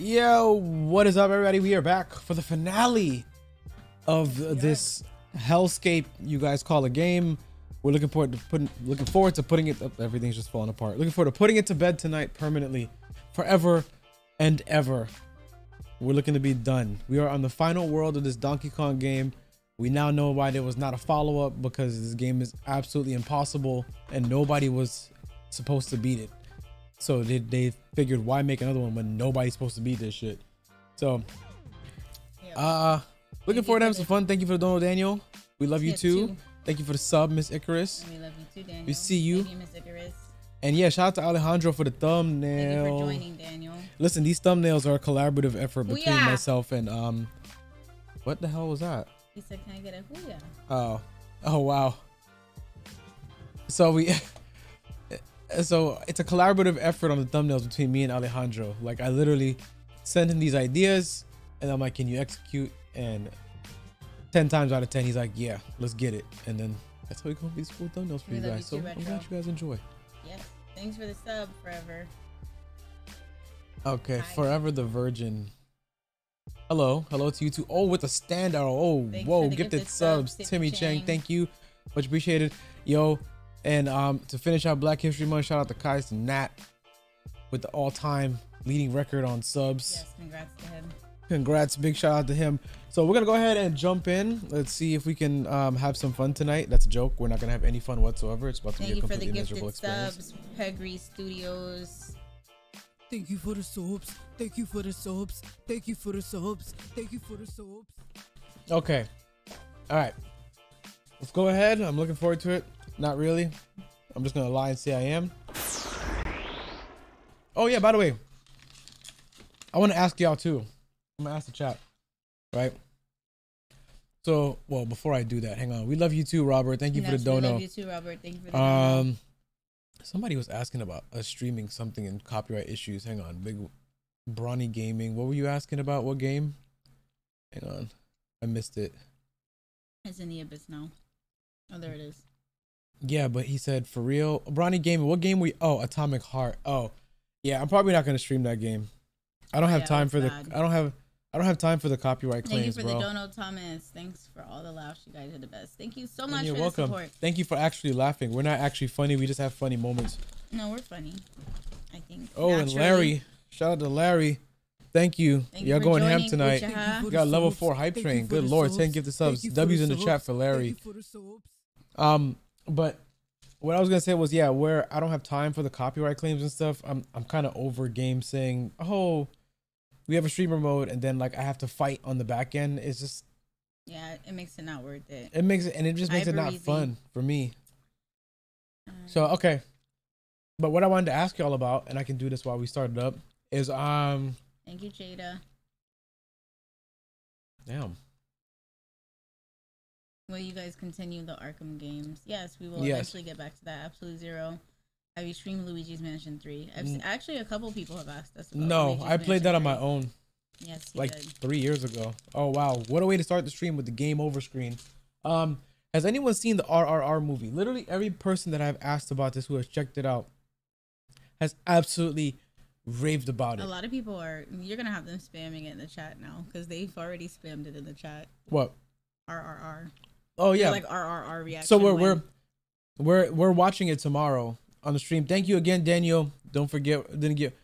Yo, what is up, everybody? We are back for the finale of this hellscape you guys call a game. We're looking forward to putting, looking forward to putting it. Oh, everything's just falling apart. Looking forward to putting it to bed tonight, permanently, forever and ever. We're looking to be done. We are on the final world of this Donkey Kong game. We now know why there was not a follow up because this game is absolutely impossible and nobody was supposed to beat it. So they, they figured why make another one when nobody's supposed to beat this shit. So, uh, looking forward to having some fun. Thank you for the donor, Daniel. We love you too. Thank you for the sub, Miss Icarus. And we love you too, Daniel. We see you. Thank you, Miss Icarus. And yeah, shout out to Alejandro for the thumbnail. Thank you for joining, Daniel. Listen, these thumbnails are a collaborative effort between Hoo-yah! myself and um, what the hell was that? He said, "Can I get a hooyah?" Oh, oh wow. So we, so it's a collaborative effort on the thumbnails between me and Alejandro. Like I literally send him these ideas, and I'm like, "Can you execute?" And ten times out of ten, he's like, "Yeah, let's get it." And then that's how we come up with these cool thumbnails for We you guys. So you too, I'm glad you guys enjoy. Yes. Thanks for the sub, forever. Okay, Hi. forever the virgin. Hello, hello to you too. Oh, with a stand arrow. Oh, Thanks whoa, gifted, gifted subs, Timmy Timmy Chang. Chang. Thank you, much appreciated. Yo, and um, to finish out Black History Month, shout out to Kais and Nat with the all-time leading record on subs. Yes. Congrats to him. Congrats, big shout out to him. So we're gonna go ahead and jump in. Let's see if we can um, have some fun tonight. That's a joke. We're not gonna have any fun whatsoever. It's about to Thank be a you for the completely miserable gifted experience. subs, Pegri Studios. Thank you for the subs. Thank you for the subs. Thank you for the subs. Thank you for the subs. Okay. All right. Let's go ahead. I'm looking forward to it. Not really. I'm just gonna lie and say I am. Oh yeah. By the way, I want to ask y'all too. I'm gonna ask the chat. Right. So, well, before I do that, hang on. We love you too, Robert. Thank you for Yes, the we dono. love you too, Robert. Thank you for the dono. Um, somebody was asking about us streaming something in copyright issues. Hang on, big Brawny Gaming. What were you asking about? What game? Hang on, I missed it. It's in the abyss now. Oh, there it is. Yeah, but he said for real, Brawny Gaming. What game we? Oh, Atomic Heart. Oh, yeah. I'm probably not gonna stream that game. I don't have Yeah, time for the. bad. I don't have. I don't have time for the copyright claims. Thank you for bro. the dono, Thomas. Thanks for all the laughs. You guys are the best. Thank you so And much you're for welcome. the support. Thank you for actually laughing. We're not actually funny. We just have funny moments. No, we're funny. I think. Oh, and Larry. Shout out to Larry. Thank you. Thank Y'all going ham tonight. You We got level four hype Thank train. Good lord, subs. ten subs. Thank you for W's in the chat for Larry. Thank for the. Um, but what I was gonna say was, yeah, where I don't have time for the copyright claims and stuff. I'm I'm kind of over game saying, oh, we have a streamer mode, and then like I have to fight on the back end. It's just Yeah, it makes it not worth it. it makes it and it just makes it not Ivory fun for me. Um, So okay, but what I wanted to ask y'all about, and I can do this while we started up, is um, thank you, Jada. damn, Will you guys continue the Arkham games? Yes, we will Yes. eventually get back to that. Absolute Zero. Have you streamed Luigi's Mansion 3? I've N- se- actually, a couple people have asked us about no, Luigi's I played that on my own. Yes, like did. three years ago. Oh wow, what a way to start the stream with the game over screen. Um, has anyone seen the RRR movie? Literally every person that I've asked about this who has checked it out has absolutely raved about it. A lot of people are. You're gonna have them spamming it in the chat now because they've already spammed it in the chat. What? RRR. Oh yeah. like RRR reaction. so we're when- we're we're we're watching it tomorrow on the stream. Thank you again, Daniel. Don't forget, didn't get.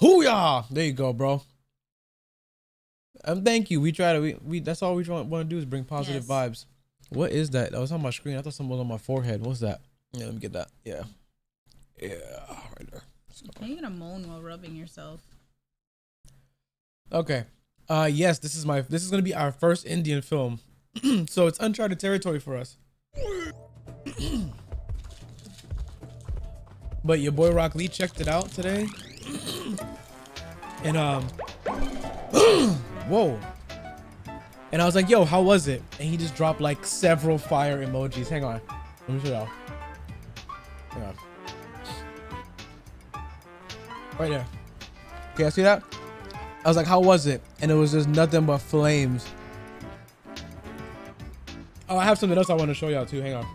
Hooyah! There you go, bro. Um, thank you. We try to we, we that's all we want, want to do is bring positive Yes. vibes. What is that? That was on my screen. I thought something was on my forehead. What's that? Yeah, let me get that. Yeah, yeah, right there. Are you gonna moan while rubbing yourself? Okay. Uh yes, this is my this is gonna be our first Indian film. so it's uncharted territory for us. but your boy Rock Lee checked it out today. and um Whoa. And I was like, yo, how was it? And he just dropped like several fire emojis. Hang on. Let me show y'all. Hang on. Right there. Okay, I see that? I was like, how was it? And it was just nothing but flames. Oh, I have something else I want to show y'all too. Hang on.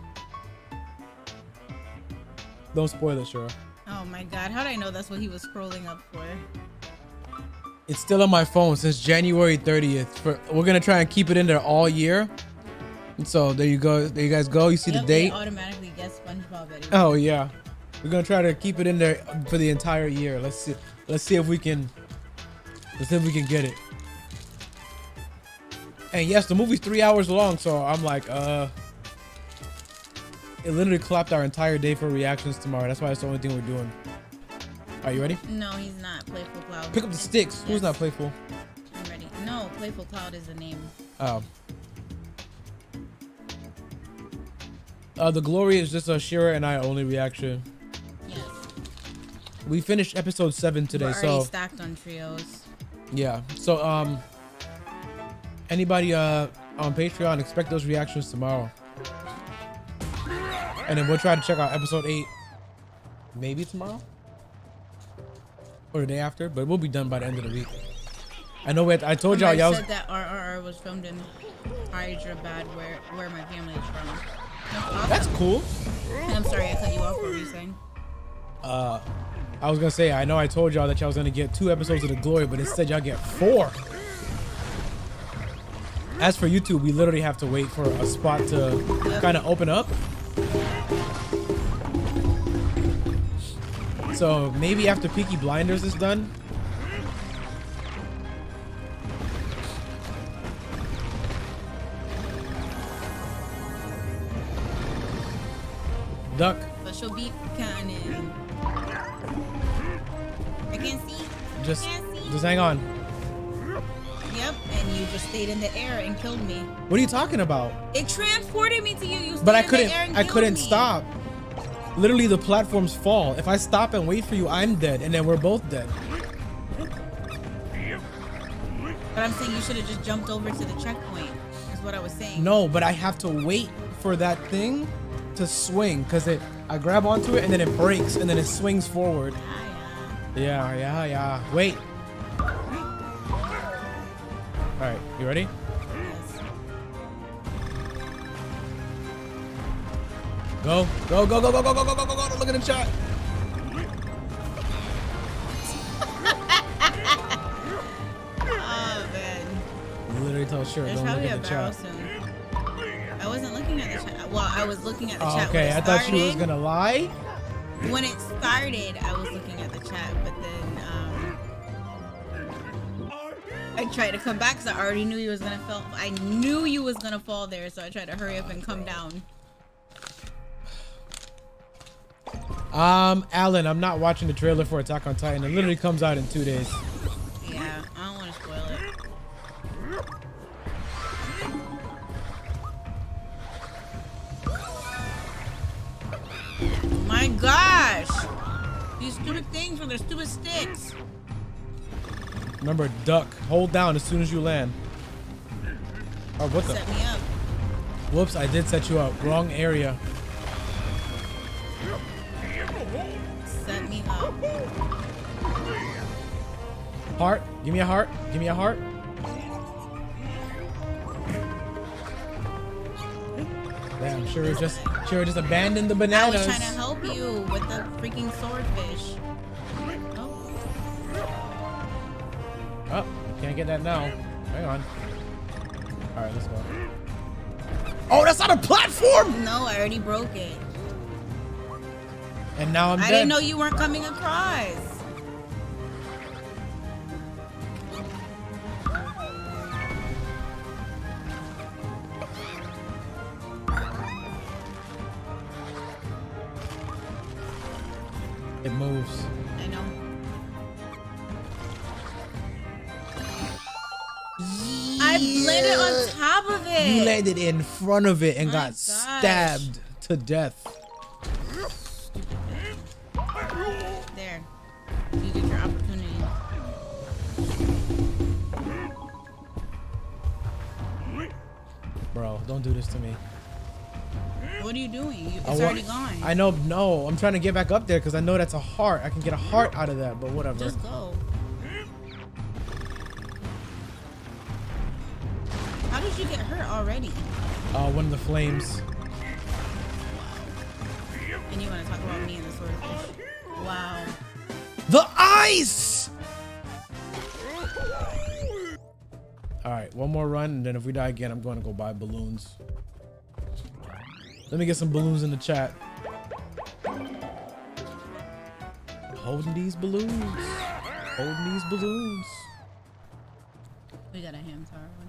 Don't spoil it, sure. Oh my god, how did I know that's what he was scrolling up for? It's still on my phone since January 30th. For we're gonna try and keep it in there all year. And so there you go. There you guys go. You see Yep, the date. automatically get SpongeBob anyway. Oh yeah. We're gonna try to keep it in there for the entire year. Let's see. Let's see if we can. Let's see if we can get it. And yes, the movie's three hours long, so I'm like, uh. It literally clapped our entire day for reactions tomorrow. That's why it's the only thing we're doing. Are you ready? No, he's not. Playful Cloud. Pick up the sticks. Who's not playful? I'm ready. No, Playful Cloud is the name. Oh. Uh, the glory is just a Sheera and I only reaction. Yes. We finished episode seven today, We're already so stacked on trios. yeah. So um, anybody uh on Patreon expect those reactions tomorrow, and then we'll try to check out episode eight, maybe tomorrow or the day after, but we'll be done by the end of the week. I know. We had, I told y'all, y'all. said that RRR was filmed in Hyderabad, where where my family is from. That's awesome. That's cool. I'm sorry I cut you off. What were you saying? Uh, I was gonna say I know I told y'all that y'all was gonna get two episodes of the glory, but instead y'all get four. As for YouTube, we literally have to wait for a spot to kind of open up. So maybe after Peaky Blinders is done. Duck. But she'll be. I can't see. Just, Can't see. just hang on. Yep, and you just stayed in the air and killed me. What are you talking about? It transported me to you. You stayed But I couldn't. The air and I couldn't me. stop. Literally, the platforms fall. If I stop and wait for you, I'm dead, and then we're both dead. But I'm saying you should have just jumped over to the checkpoint. Is what I was saying. No, but I have to wait for that thing to swing because it. I grab onto it and then it breaks and then it swings forward. Ah, yeah. Yeah, yeah, yeah. Wait. All right, you ready? Yes. Go, go, go, go, go, go, go, go, go, go, go! Look at. Oh man. Literally tell sure. There's Don't look at the chat. soon. I wasn't looking at the chat. Well, I was looking at the Oh, chat. okay, I it thought she was gonna lie. When it started, I was looking at the chat, but then I tried to come back because I already knew you was gonna fall. I knew you was gonna fall there, so I tried to hurry up and come down. Um, Alan, I'm not watching the trailer for Attack on Titan. It literally comes out in two days. Yeah, I don't want to spoil it. My gosh! These stupid things with their stupid sticks. Remember, duck. Hold down as soon as you land. Oh, what the? Set me up. Whoops, I did set you up. Wrong area. Set me up. Heart. Give me a heart. Give me a heart. Damn, sure just sure just abandoned the bananas. I was trying to help you with the freaking swordfish. Oh, can't get that now. Hang on. All right, let's go. Oh, that's not a platform. no, I already broke it. And now I'm I dead. didn't know you weren't coming across. It moves. Know. Landed on top of it. You landed in front of it and My got gosh. stabbed to death. There. You get your opportunity. Bro, don't do this to me. What are you doing? It's I already gone. I know, no. I'm trying to get back up there because I know that's a heart. I can get a heart out of that, but whatever. Just go. Uh, one of the flames. And you want to talk about me and the swordfish? Wow. The ice! All right, one more run, and then if we die again, I'm going to go buy balloons. Let me get some balloons in the chat. Holding these balloons. Holding these balloons. We got a ham tower in the chat.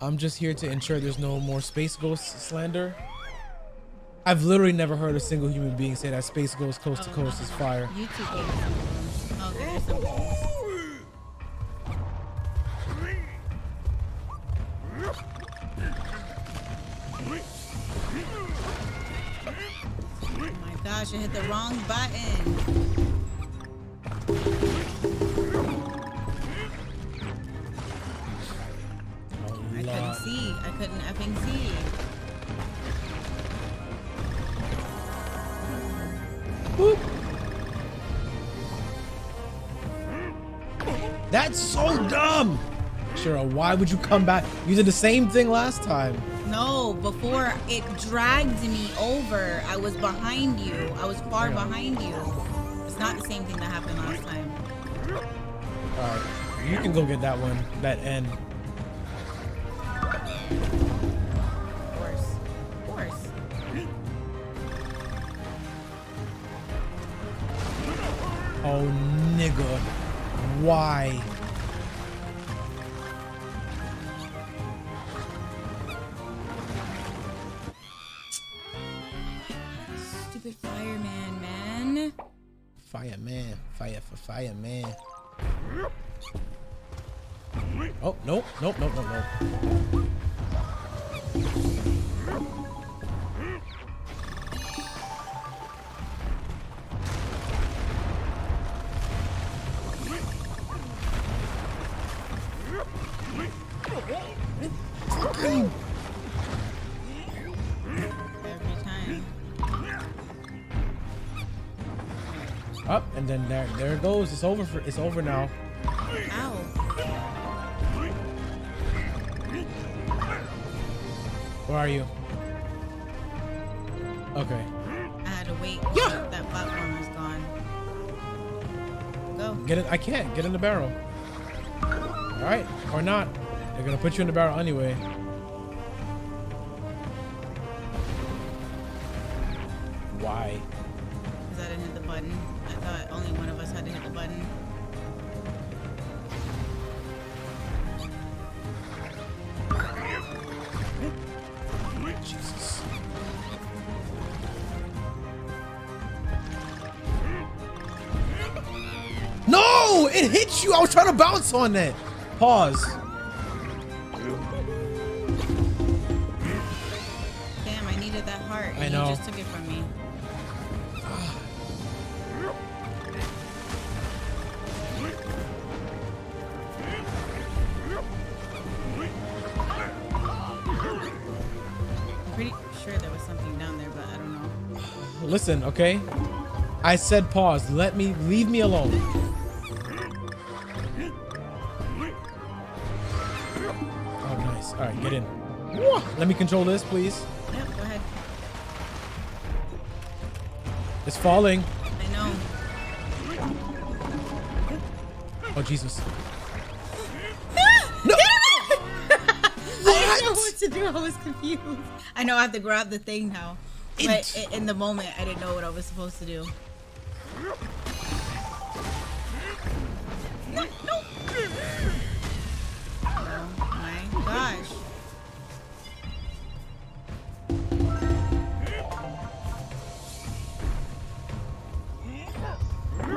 I'm just here to ensure there's no more Space Ghost slander. I've literally never heard a single human being say that Space Ghost Coast to oh, Coast is fire. YouTube gave me some balloons. Okay, oh, there's some balloons. Oh my gosh, I hit the wrong button. See. I couldn't effing see. That's so dumb. Sure, why would you come back? You did the same thing last time. No, before it dragged me over. I was behind you. I was far Yeah. behind you. It's not the same thing that happened last time. All right, you can go get that one, that end. Oh, nigga. Why? Stupid fireman, man. Fireman. Fire for fireman. Oh, nope, nope, nope, nope, nope. There, it goes. It's over for. It's over now. Ow. Where are you? Okay. I had to wait. Yeah. That platform is gone. Go. Get it. I can't get in the barrel. All right, or not. They're gonna put you in the barrel anyway. Why? To bounce on it! Pause. Damn, I needed that heart. I and know. You just took it from me. I'm pretty sure there was something down there, but I don't know. Listen, okay? I said pause. Let me leave me alone. Get in. Let me control this, please. Yep, go ahead. It's falling. I know. Oh, Jesus. No! I didn't know what to do. I was confused. I know I have to grab the thing now. But It- in the moment, I didn't know what I was supposed to do. No, no. Oh my gosh.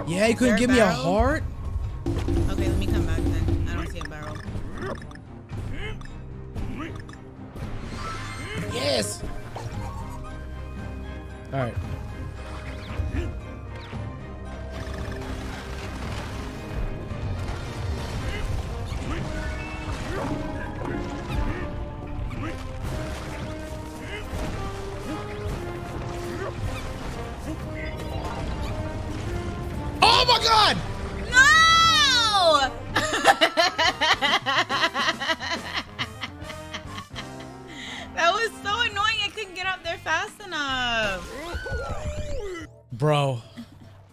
Yeah, you couldn't there a give me a heart? Okay, let me come back then. I don't see a barrel. Yes. All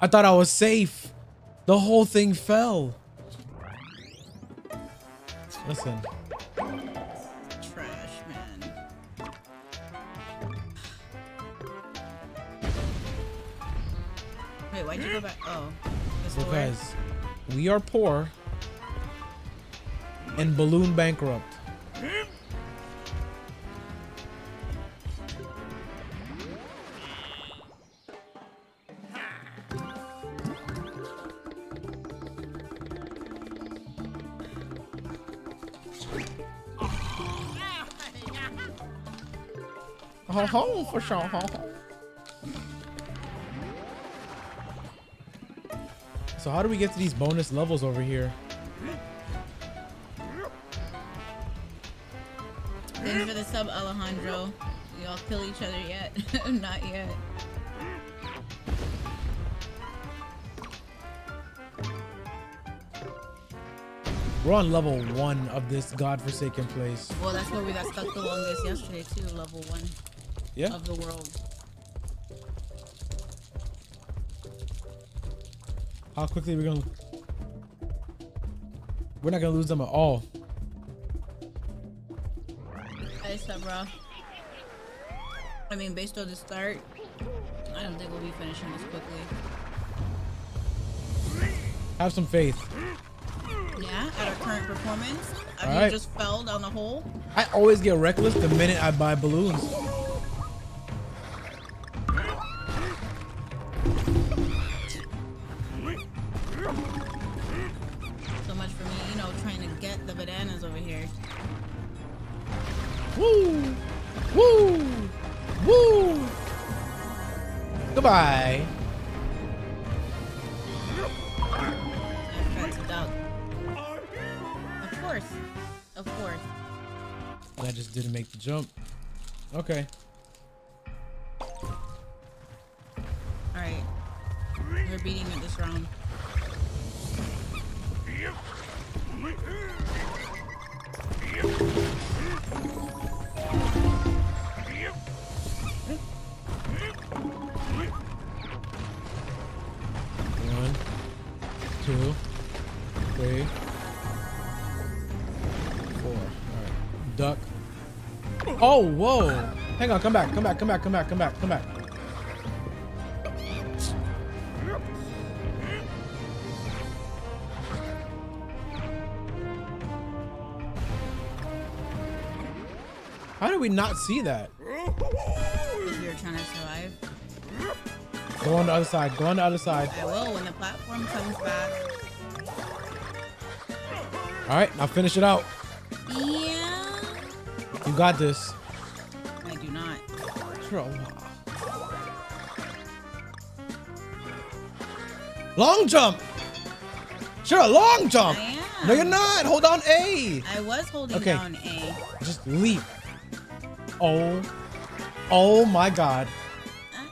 I thought I was safe. The whole thing fell. Listen. Trash, man. Wait, why'd you go back? Oh. Because we are poor and balloon bankrupt. Ho ho for sure. Ho ho. So how do we get to these bonus levels over here? Thanks for the sub, Alejandro. We all kill each other yet? Not yet. We're on level one of this godforsaken place. Well, that's where we got stuck the longest yesterday too. Level one Yeah. of the world. How quickly we're we gonna? We're not gonna lose them at all. Sub, bro. I mean, based on the start, I don't think we'll be finishing this quickly. Have some faith. Yeah, at our current performance, I right. just fell down the hole. I always get reckless the minute I buy balloons. Okay. Alright. We're beating it this round. One, two, three, four. All right. Duck. Oh, whoa. Hang on. Come back. Come back. Come back. Come back. Come back. Come back. How did we not see that? Were trying to survive. Go on the other side. Go on the other side. I will when the platform comes back. All right. Now finish it out. Yeah. You got this. Do not. Sure. Long jump. Sure, a long jump. No, you're not. Hold on, A. I was holding Okay. down A. Just leap. Oh, oh my God. Uh,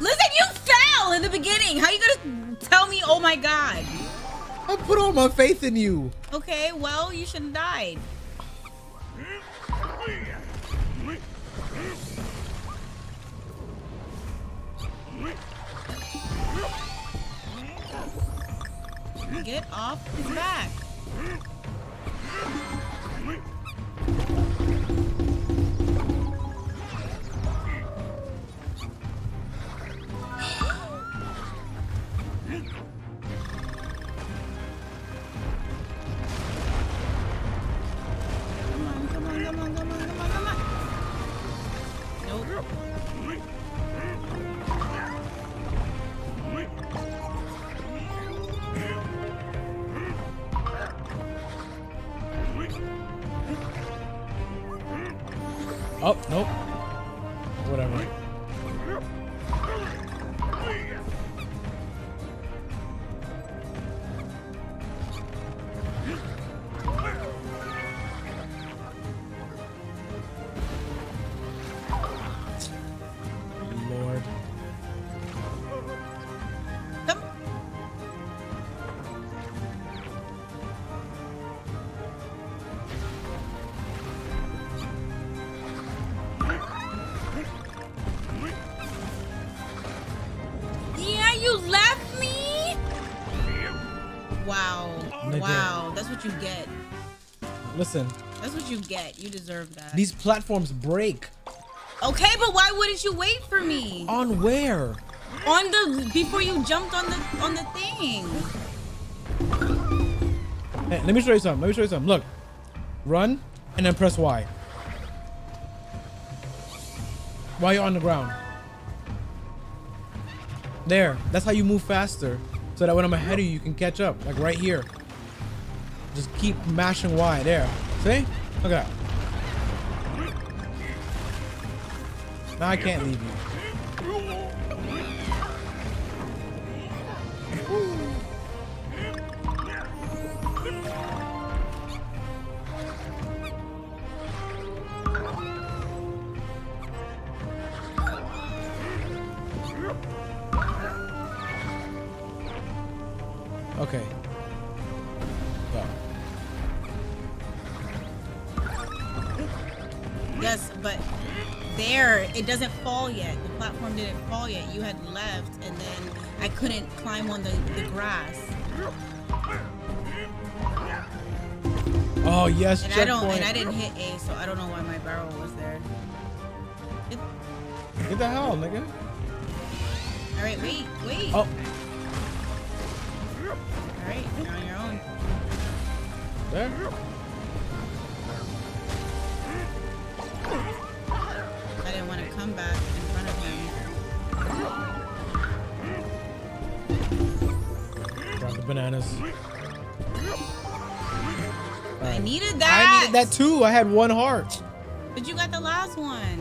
listen, you fell in the beginning. How are you gonna tell me, oh my god? I put all my faith in you. Okay, well, you shouldn't have died. Get off his back. Come Oh, nope. Listen, That's what you get. You deserve that. these platforms break. okay, but why wouldn't you wait for me On where? on the before you jumped on the on the thing? Hey, let me show you something. Let me show you something. Look. Run and then press Y. While you're on the ground. There. That's how you move faster. So that when I'm ahead of you, you can catch up. Like right here. Just keep mashing Y. There. See? Look at that. Now I can't leave you. Yes, And I don't, checkpoint. and I didn't hit A, so I don't know why my barrel was there. It, Get the hell, nigga. all right, wait, wait. Oh, All right, you're on your own. there. I didn't want to come back in front of him. Grab the bananas. Needed that. too. I had one heart. But you got the last one.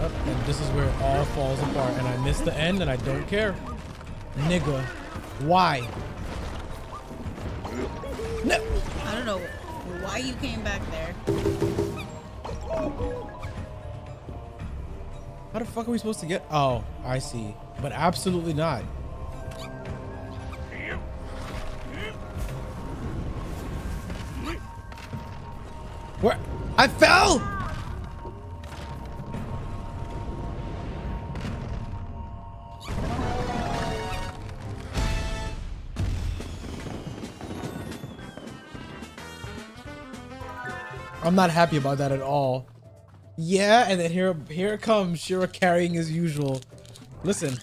Up, and this is where it all falls apart. And I missed the end, and I don't care. Nigga. Why? No. I don't know why you came back there. How the fuck are we supposed to get? Oh, I see. But absolutely not. Where? I fell! I'm not happy about that at all. Yeah, and then here here comes Sheera carrying as usual. Listen.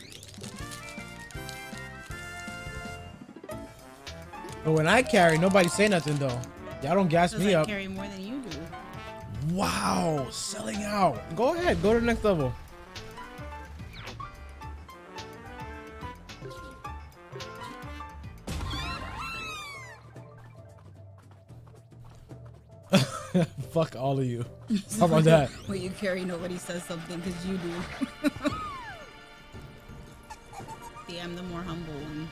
But when I carry, nobody say nothing though. Y'all don't gas me up. carry more than you. Wow, selling out. Go ahead, go to the next level. Fuck all of you. How about that? When you carry, nobody says something because you do. See, I'm the more humble one.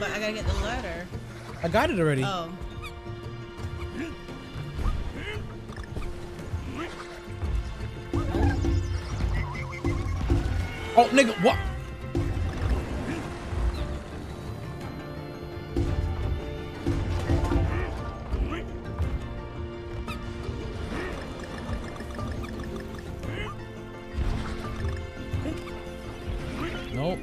But I gotta get the letter. I got it already. Oh. Oh, nigga, what? Nope.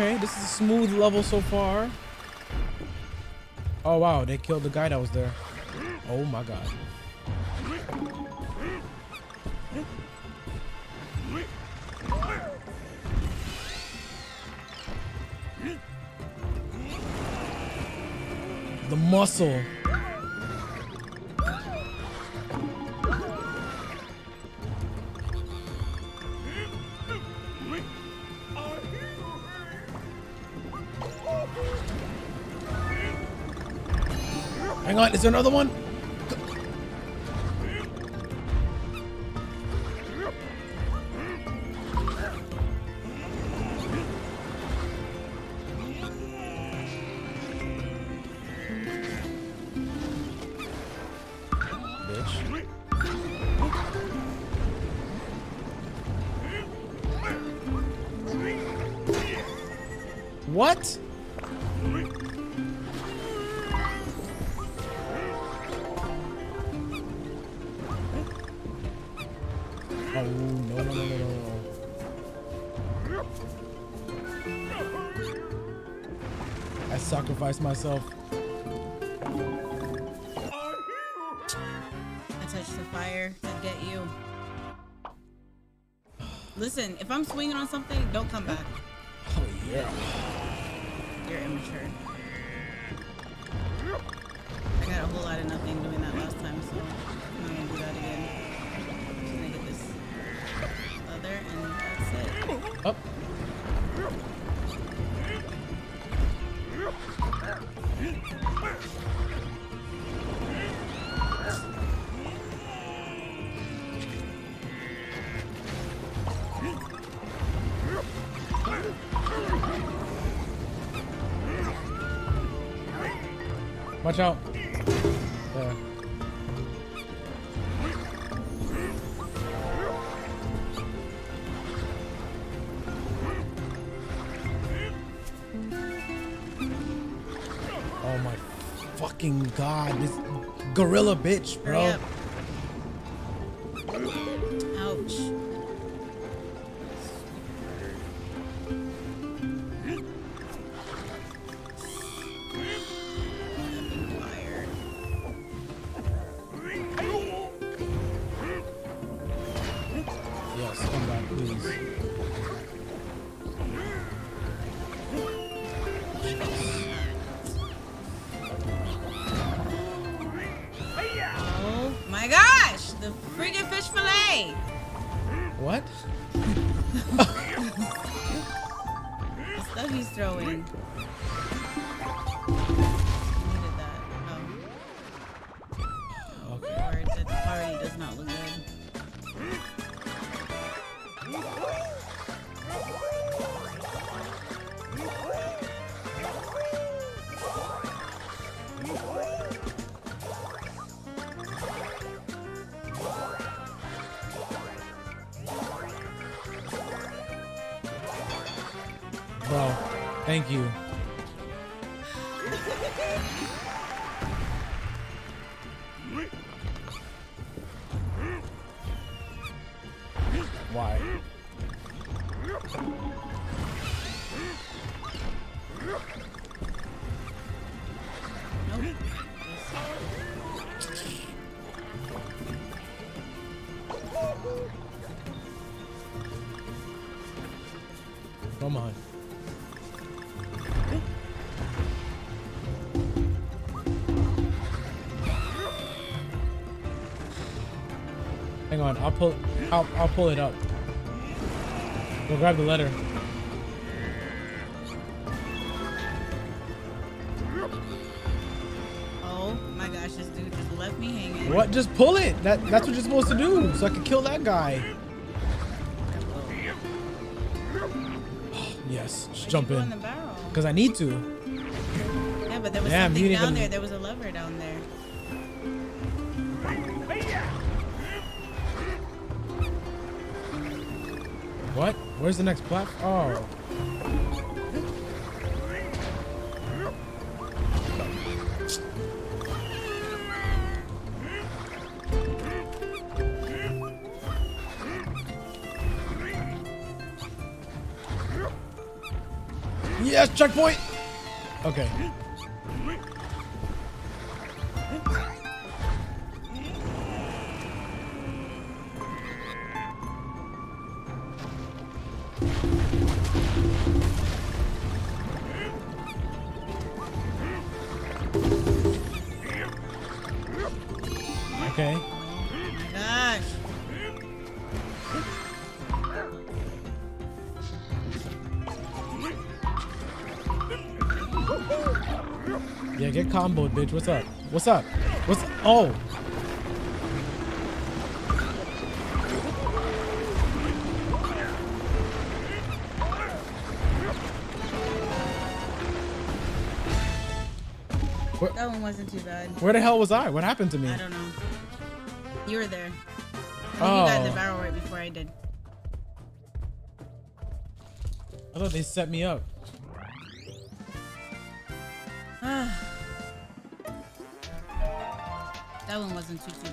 Okay, this is a smooth level so far. Oh wow, they killed the guy that was there. Oh my god. The muscle. Hang on, is there another one? Myself. I touched the fire to get you. Listen, if I'm swinging on something, don't come back. Gorilla bitch, bro. On, I'll pull I'll I'll pull it up. Go grab the letter. Oh my gosh, this dude just left me hanging. What? Just pull it. That that's what you're supposed to do. So I can kill that guy. Oh. Yes, just jump in. Cause I need to. Yeah, but there was Damn, something down there. There was a Where's the next platform? Oh. Yes, checkpoint. Okay. Okay. Comboed, bitch. What's up? What's up? What's oh? Where, That one wasn't too bad. where the hell was I? What happened to me? I don't know. You were there. I think you got the Oh. barrel right before I did. I thought they set me up.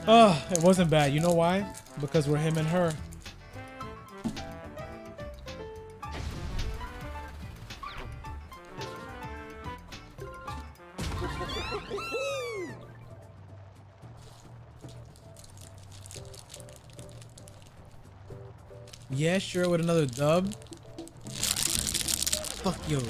Oh, it wasn't bad. You know why? Because we're him and her. Yeah, sure, with another dub. Fuck you.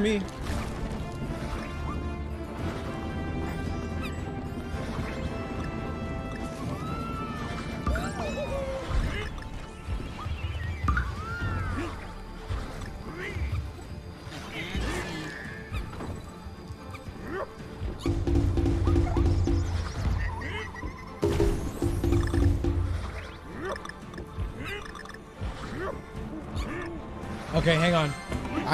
Me.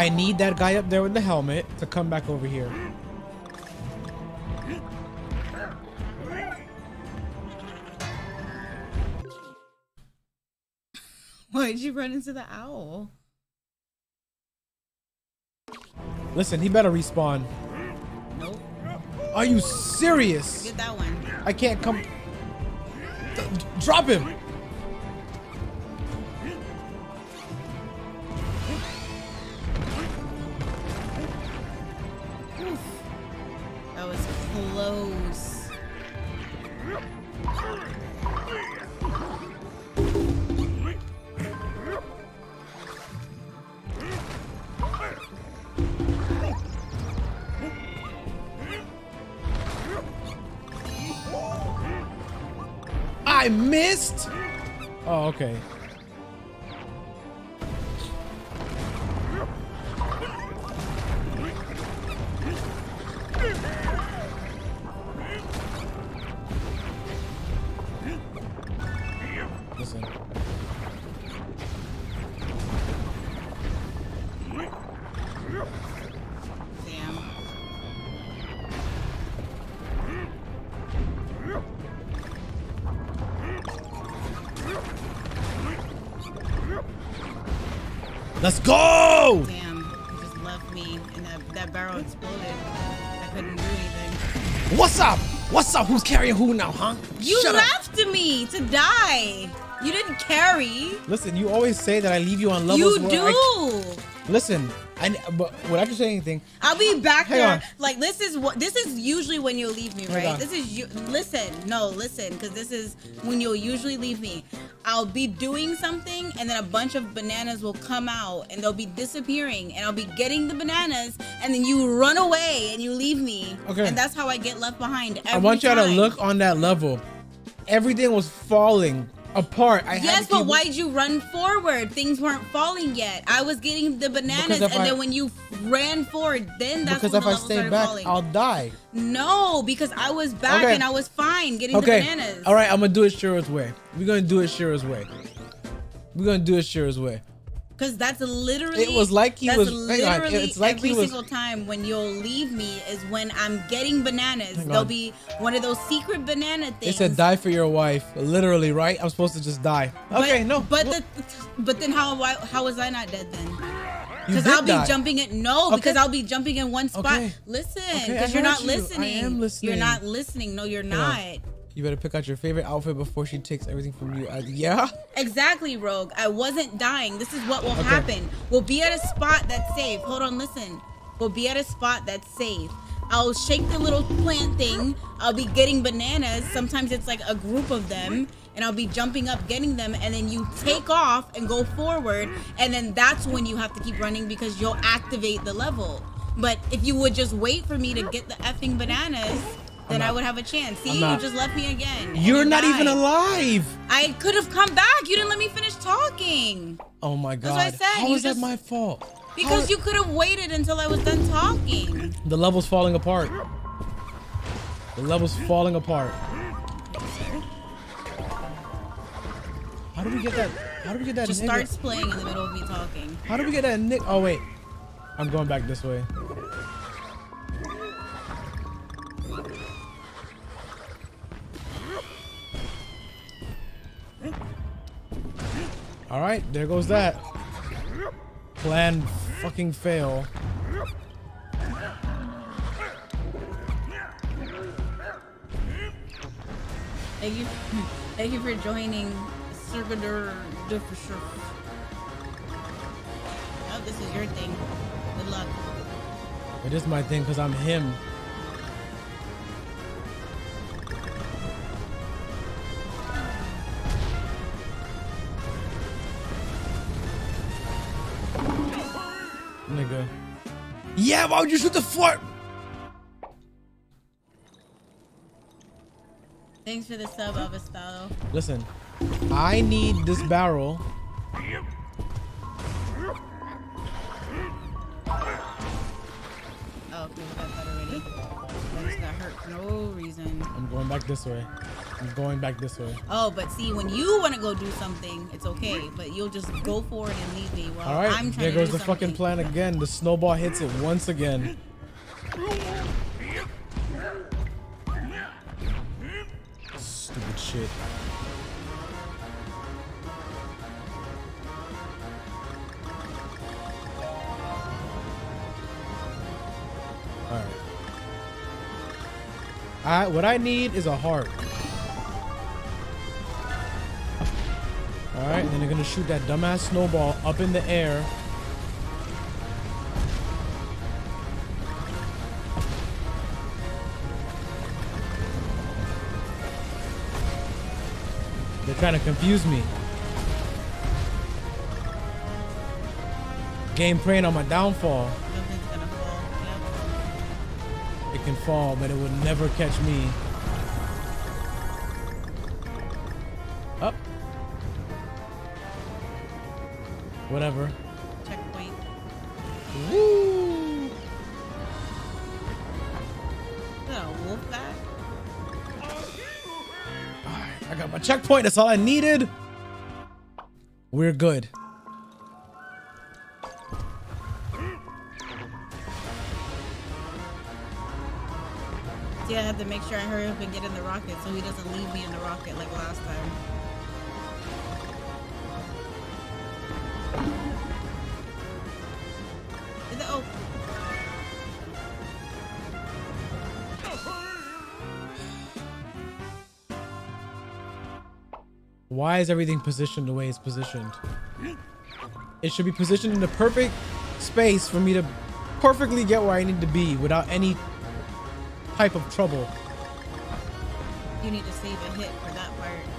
I need that guy up there with the helmet to come back over here. Why'd you run into the owl? Listen, he better respawn. Nope. Are you serious? Get that one. I can't come. D- drop him. Okay. Let's go. Damn. He just left me and that, that barrel exploded. I couldn't do anything. What's up? What's up? Who's carrying who now, huh? You Shut up. left me to die. You didn't carry. Listen, you always say that I leave you on levels. You do. I- listen, I but without you say anything, I'll be back Hang there. on. Like this is what this is usually when you'll leave me, right? This is you. Listen, no, listen, because this is when you'll usually leave me. I'll be doing something, and then a bunch of bananas will come out, and they'll be disappearing, and I'll be getting the bananas, and then you run away and you leave me. Okay. And that's how I get left behind. Every I want y'all to look on that level. Everything was falling apart. I had Yes, but why'd you run forward? Things weren't falling yet. I was getting the bananas, and I- then when you ran forward, then that's Because when if I stay back, falling. I'll die. No, because I was back Okay. and I was fine getting Okay. the bananas. All right, I'm gonna do it Sheera's way. We're gonna do it Sheera's way. We're gonna do it Sheera's way. Because that's literally. It was like he that's was- Literally, it's like every he was- single time when you'll leave me is when I'm getting bananas. There'll on. be one of those secret banana things. said die for your wife. Literally, right? I'm supposed to just die. But- Okay, no. But well, the, but then how how was I not dead then? Because I'll be die. jumping in. No, Okay. because I'll be jumping in one spot. Okay. Listen, Okay, because you're not you. I listening. You're not listening. No, you're not. You better pick out your favorite outfit before she takes everything from you. Uh, yeah. Exactly, Rogue. I wasn't dying. This is what will Okay. happen. We'll be at a spot that's safe. Hold on, listen. We'll be at a spot that's safe. I'll shake the little plant thing. I'll be getting bananas. Sometimes it's like a group of them. And I'll be jumping up, getting them, and then you take off and go forward, and then that's when you have to keep running because you'll activate the level. But if you would just wait for me to get the effing bananas, then I would have a chance. See, you just left me again. You're you not even alive. I could have come back. You didn't let me finish talking. Oh my god. That's what I said, How you is that my fault? Because How- you could have waited until I was done talking. The level's falling apart. The level's falling apart. How do we get that? How do we get that? Just nigga- starts playing in the middle of me talking. How do we get that nick? Oh wait, I'm going back this way. All right, there goes that. Plan fucking fail. Thank you, thank you for joining Circular Different. Oh, this is your thing. Good luck. It is my thing because I'm him. Nigga. Yeah, why would you shoot the fort? Thanks for the sub, Avestado. Listen, I need this barrel. Oh, okay, we got that already. I just got hurt for no reason. I'm going back this way. I'm going back this way. Oh, but see, when you want to go do something, it's okay. But you'll just go forward and leave me while All right, I'm trying to. there goes the fucking plan again. The snowball hits it once again. Stupid shit. All right. I what I need is a heart. All right, and then they're gonna shoot that dumbass snowball up in the air. They're trying to confuse me. Game praying on my downfall. It can fall, but it would never catch me. Up. Whatever. Checkpoint. Woo! A wolf guy? I got my checkpoint. That's all I needed. We're good. See, I have to make sure I hurry up and get in the rocket so he doesn't leave me in the rocket like last time. Why is everything positioned the way it's positioned? It should be positioned in the perfect space for me to perfectly get where I need to be without any type of trouble. you need to save a hit for that part.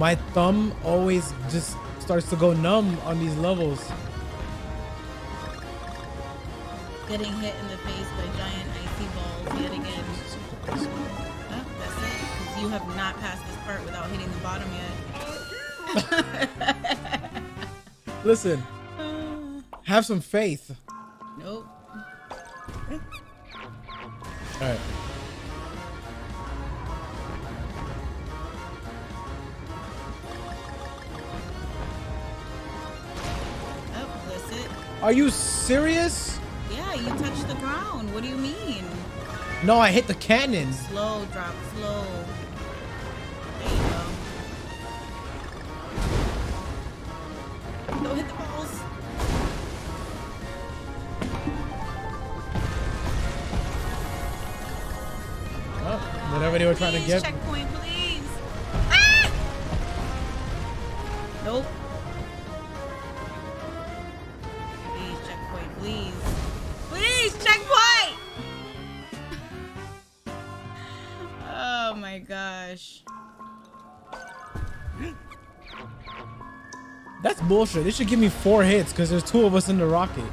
My thumb always just starts to go numb on these levels. Getting hit in the face by giant icy balls yet again. Oh, that's it. 'cause you have not passed this part without hitting the bottom yet. Listen, have some faith. Are you serious? Yeah, you touched the ground. What do you mean? No, I hit the cannon. Slow, drop, slow. There you go. Don't hit the balls. Oh, whatever they were trying to Please, get. Bullshit. They should give me four hits because there's two of us in the rocket.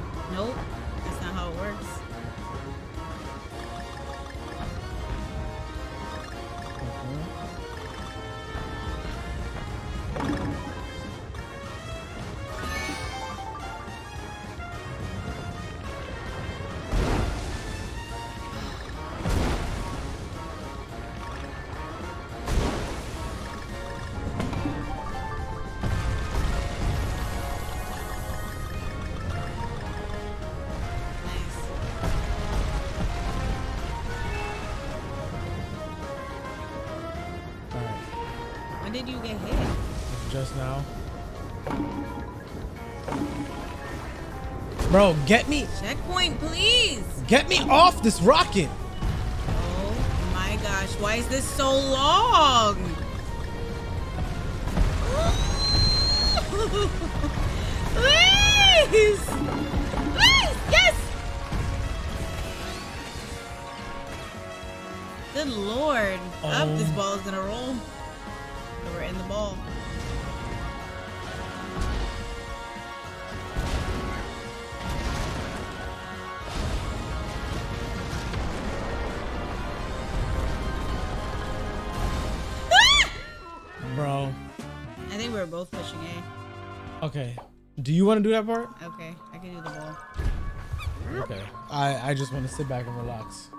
Bro, get me, Checkpoint, please. get me off this rocket. Oh my gosh, why is this so long? Please! Please! Yes! Good lord. Up, this Oh. ball is gonna roll. Okay. Do you want to do that part? Okay, I can do the ball. Okay. I, I just want to sit back and relax.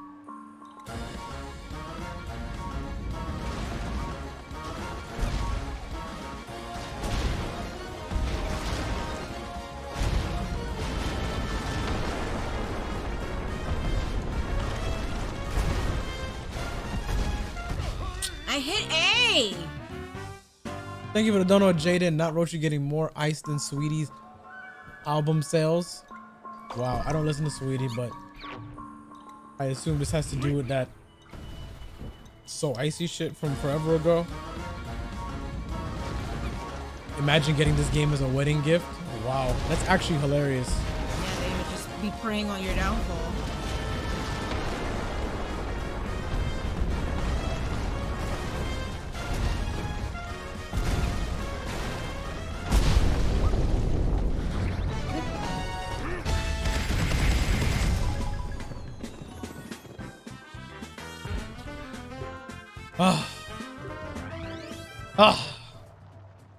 I hit A! Thank you for the donut, Jaden. Not Roshi getting more ice than Saweetie's album sales. Wow, I don't listen to Sweetie, but I assume this has to do with that so icy shit from forever ago. Imagine getting this game as a wedding gift. Wow, that's actually hilarious. Yeah, they would just be preying on your downfall.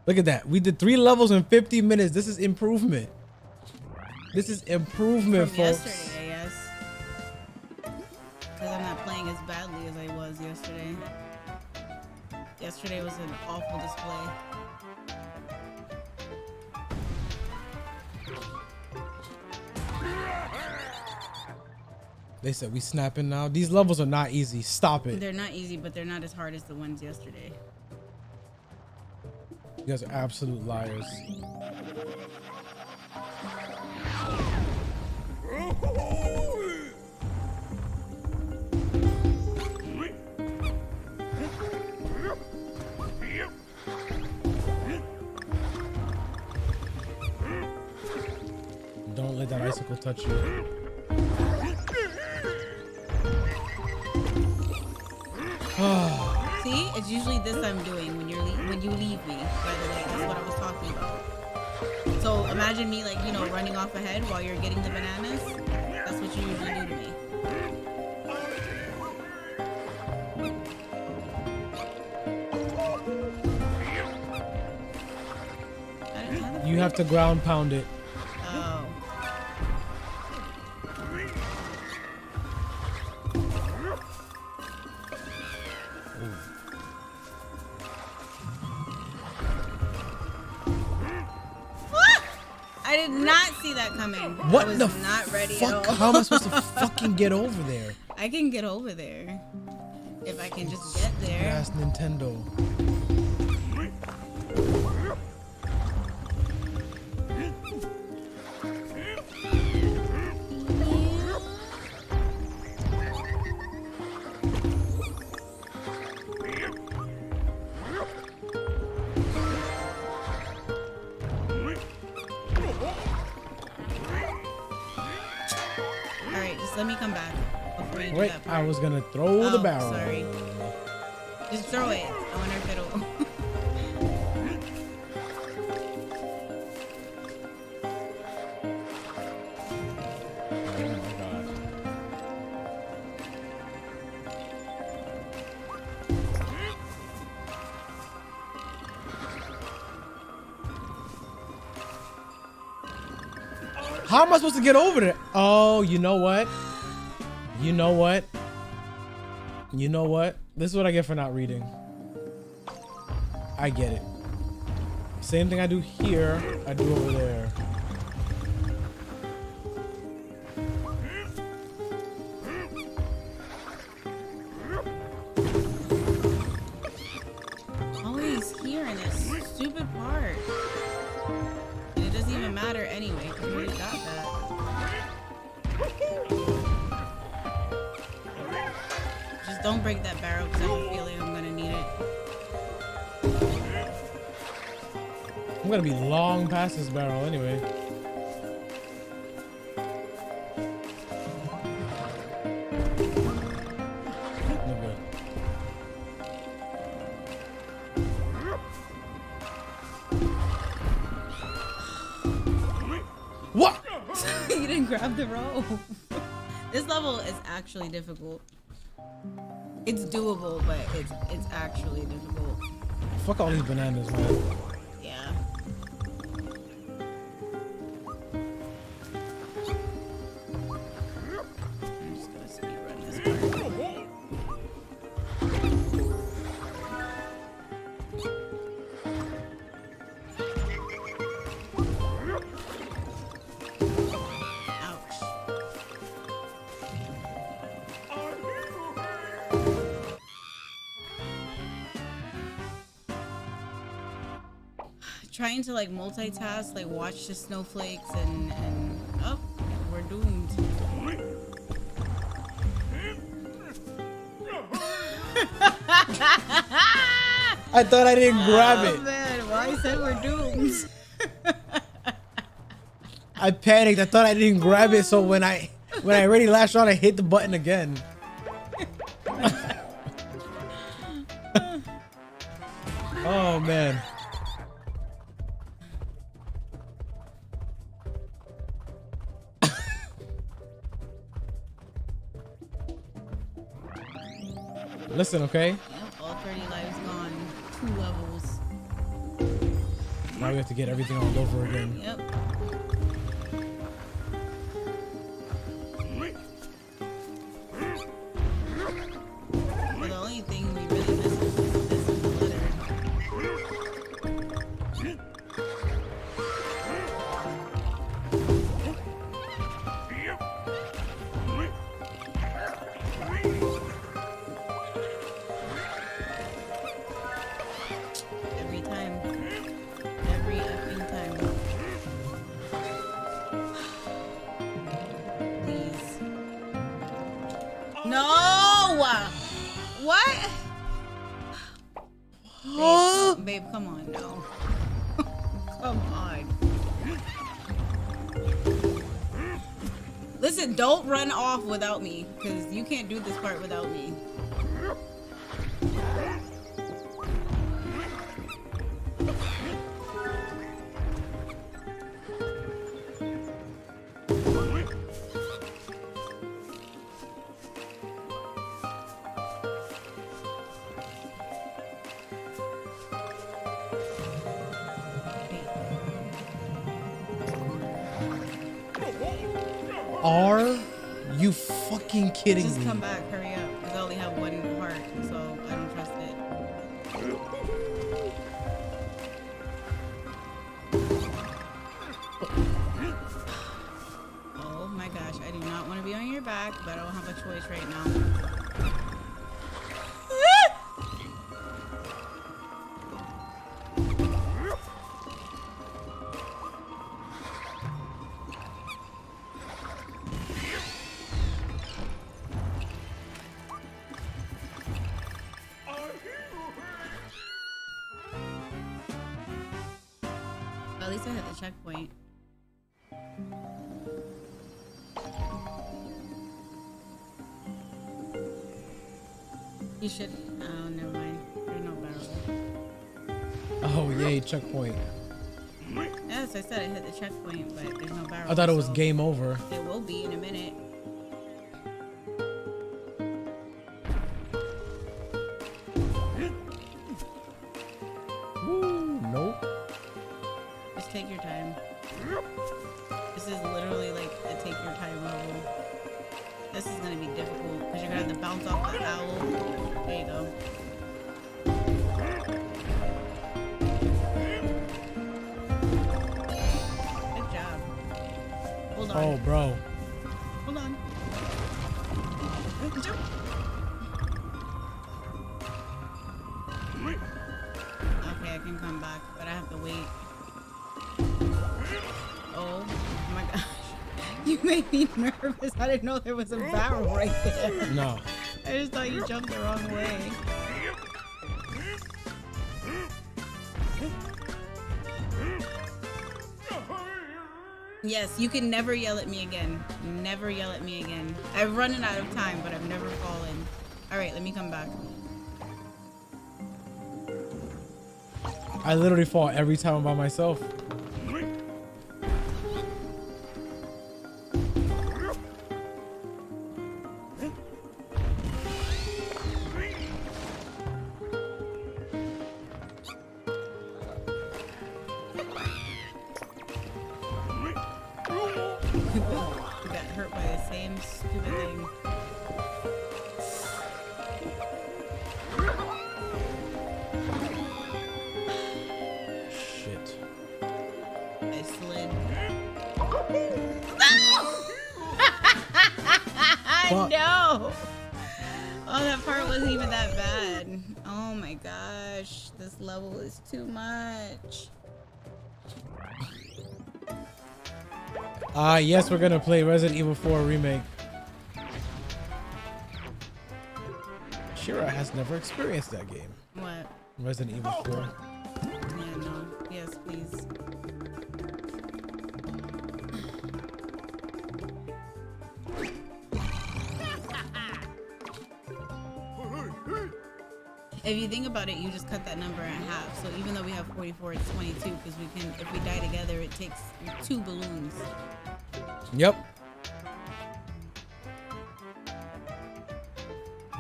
Look at that. We did three levels in 50 minutes. This is improvement. This is improvement, From folks. yesterday, I guess. Because I'm not playing as badly as I was yesterday. Yesterday was an awful display. They said we snapping now. These levels are not easy. Stop it. They're not easy, but they're not as hard as the ones yesterday. You guys are absolute liars. Don't let that icicle touch you. See, ah. See, it's usually this I'm doing when you're when you leave me. By the way, that's what I was talking about. So imagine me like you know running off ahead while you're getting the bananas. That's what you usually do to me. I didn't- how the You have to ground pound it. What I the not ready fuck? at all. How am I supposed to fucking get over there? I can get over there. If I can just get there. Ass Nintendo. Let me come back. Before you do Wait, I was gonna throw the Oh, barrel. sorry. Just throw it. I wonder if it'll. How am I supposed to get over there? Oh, you know what? You know what? You know what? This is what I get for not reading. I get it. Same thing I do here, I do over there. Just don't break that barrel, because I have a feeling I'm gonna need it. I'm gonna be long past this barrel anyway. What? you didn't grab the rope. this level is actually difficult. It's doable, but it's it's actually difficult. Fuck all these bananas, man. Trying to like multitask, like watch the snowflakes and and oh, we're doomed. I thought I didn't grab Oh it. man, well I said we're doomed. I panicked. I thought I didn't grab it, so oh. when I when I already lashed on, I hit the button again. oh man. Listen, okay? Yep, all 30 lives gone. Two levels. Now we have to get everything all over again. Yep. Without me, because you can't do this part without me. Checkpoint. You should. Oh, never mind. There's no barrel. Oh yay, checkpoint. Yes, I said I hit the checkpoint, but there's no barrel. I thought it was so game over. It will be in a minute. Didn't know there was a barrel right there. No. I just thought you jumped the wrong way. Yes, you can never yell at me again. Never yell at me again. I've run out of time, but I've never fallen. All right, let me come back. I literally fall every time I'm by myself. Same stupid thing. Shit. I slid. Fuck. no! Oh, that part wasn't even that bad. Oh my gosh, this level is too much. Ah, yes, we're gonna play Resident Evil 4 remake. Sheera has never experienced that game. What? Resident Evil 4. Yeah, no. Yes, please. If you think about it, you just cut that number in half. So even though we have 44, it's 22 because we can, if we die together, it takes two balloons. Yep.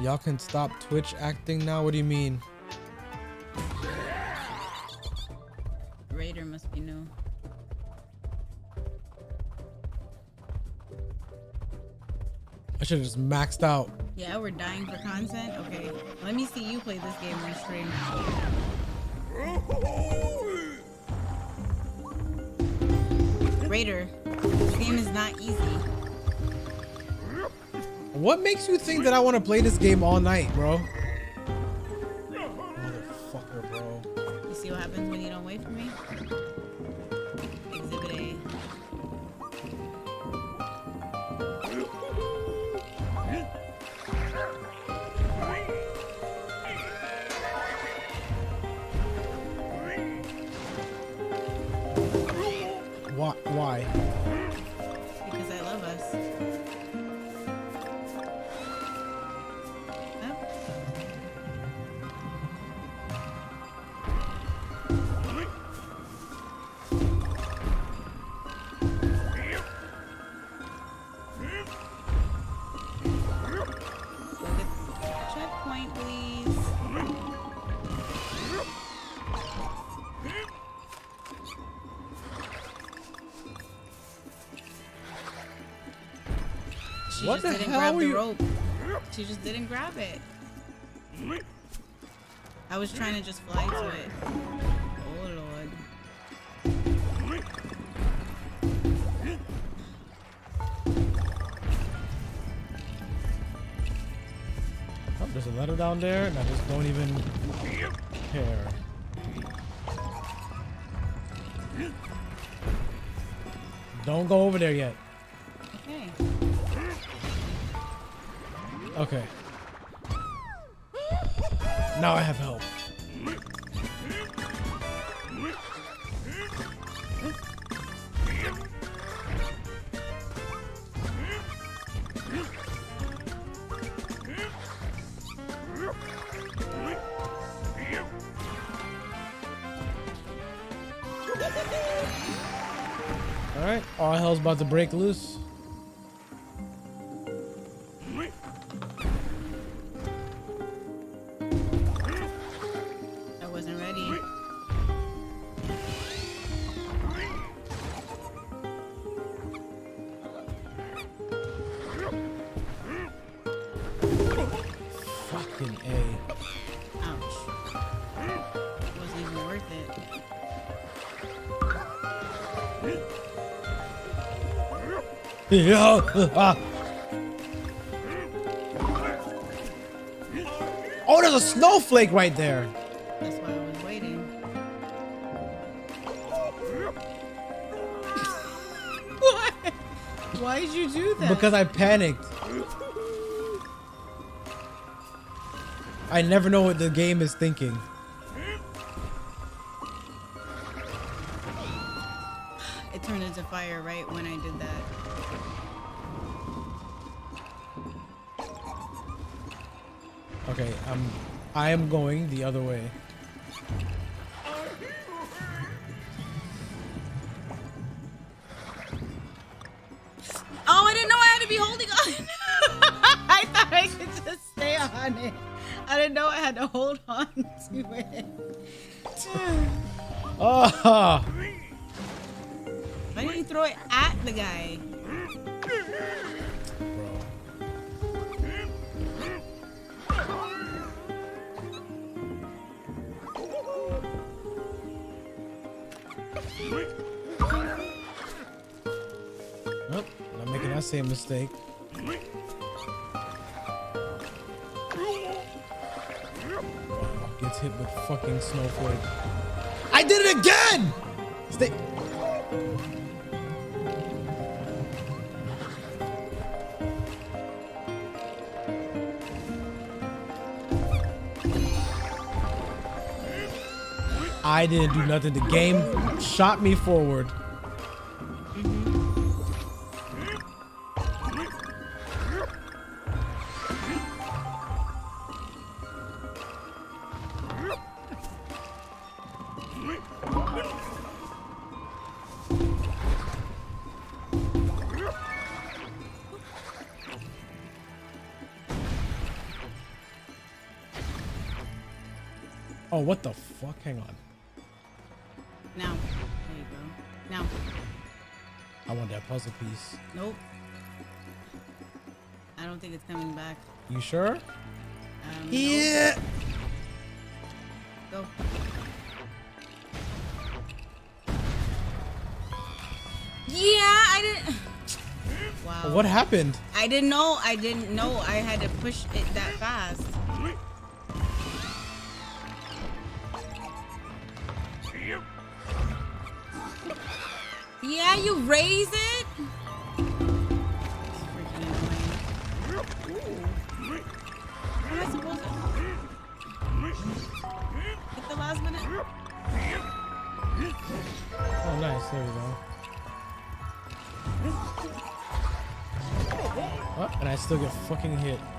Y'all can stop Twitch acting now? What do you mean? Raider must be new. I should have just maxed out. Yeah, we're dying for content. Okay, let me see you play this game on stream. Raider, game is not easy. What makes you think that I want to play this game all night, bro? Grab the you- rope. She just didn't grab it. I was trying to just fly to it. Oh lord. Oh, there's a letter down there, and I just don't even care. Don't go over there yet. About to break loose. Yeah. Oh, there's a snowflake right there. That's why I was waiting. what? Why did you do that? Because I panicked. I never know what the game is thinking. I am going the other way. Oh, I didn't know I had to be holding on. I thought I could just stay on it. I didn't know I had to hold on to it. Oh, Why didn't you throw it at the guy? Same mistake. Gets hit with fucking snowflake. I did it again! Stay. I didn't do nothing. The game shot me forward. That puzzle piece. Nope. I don't think it's coming back. You sure? Um. Yeah. Go. Yeah, I didn't. Wow. What happened? I didn't know. I didn't know I had to push it that fucking hit.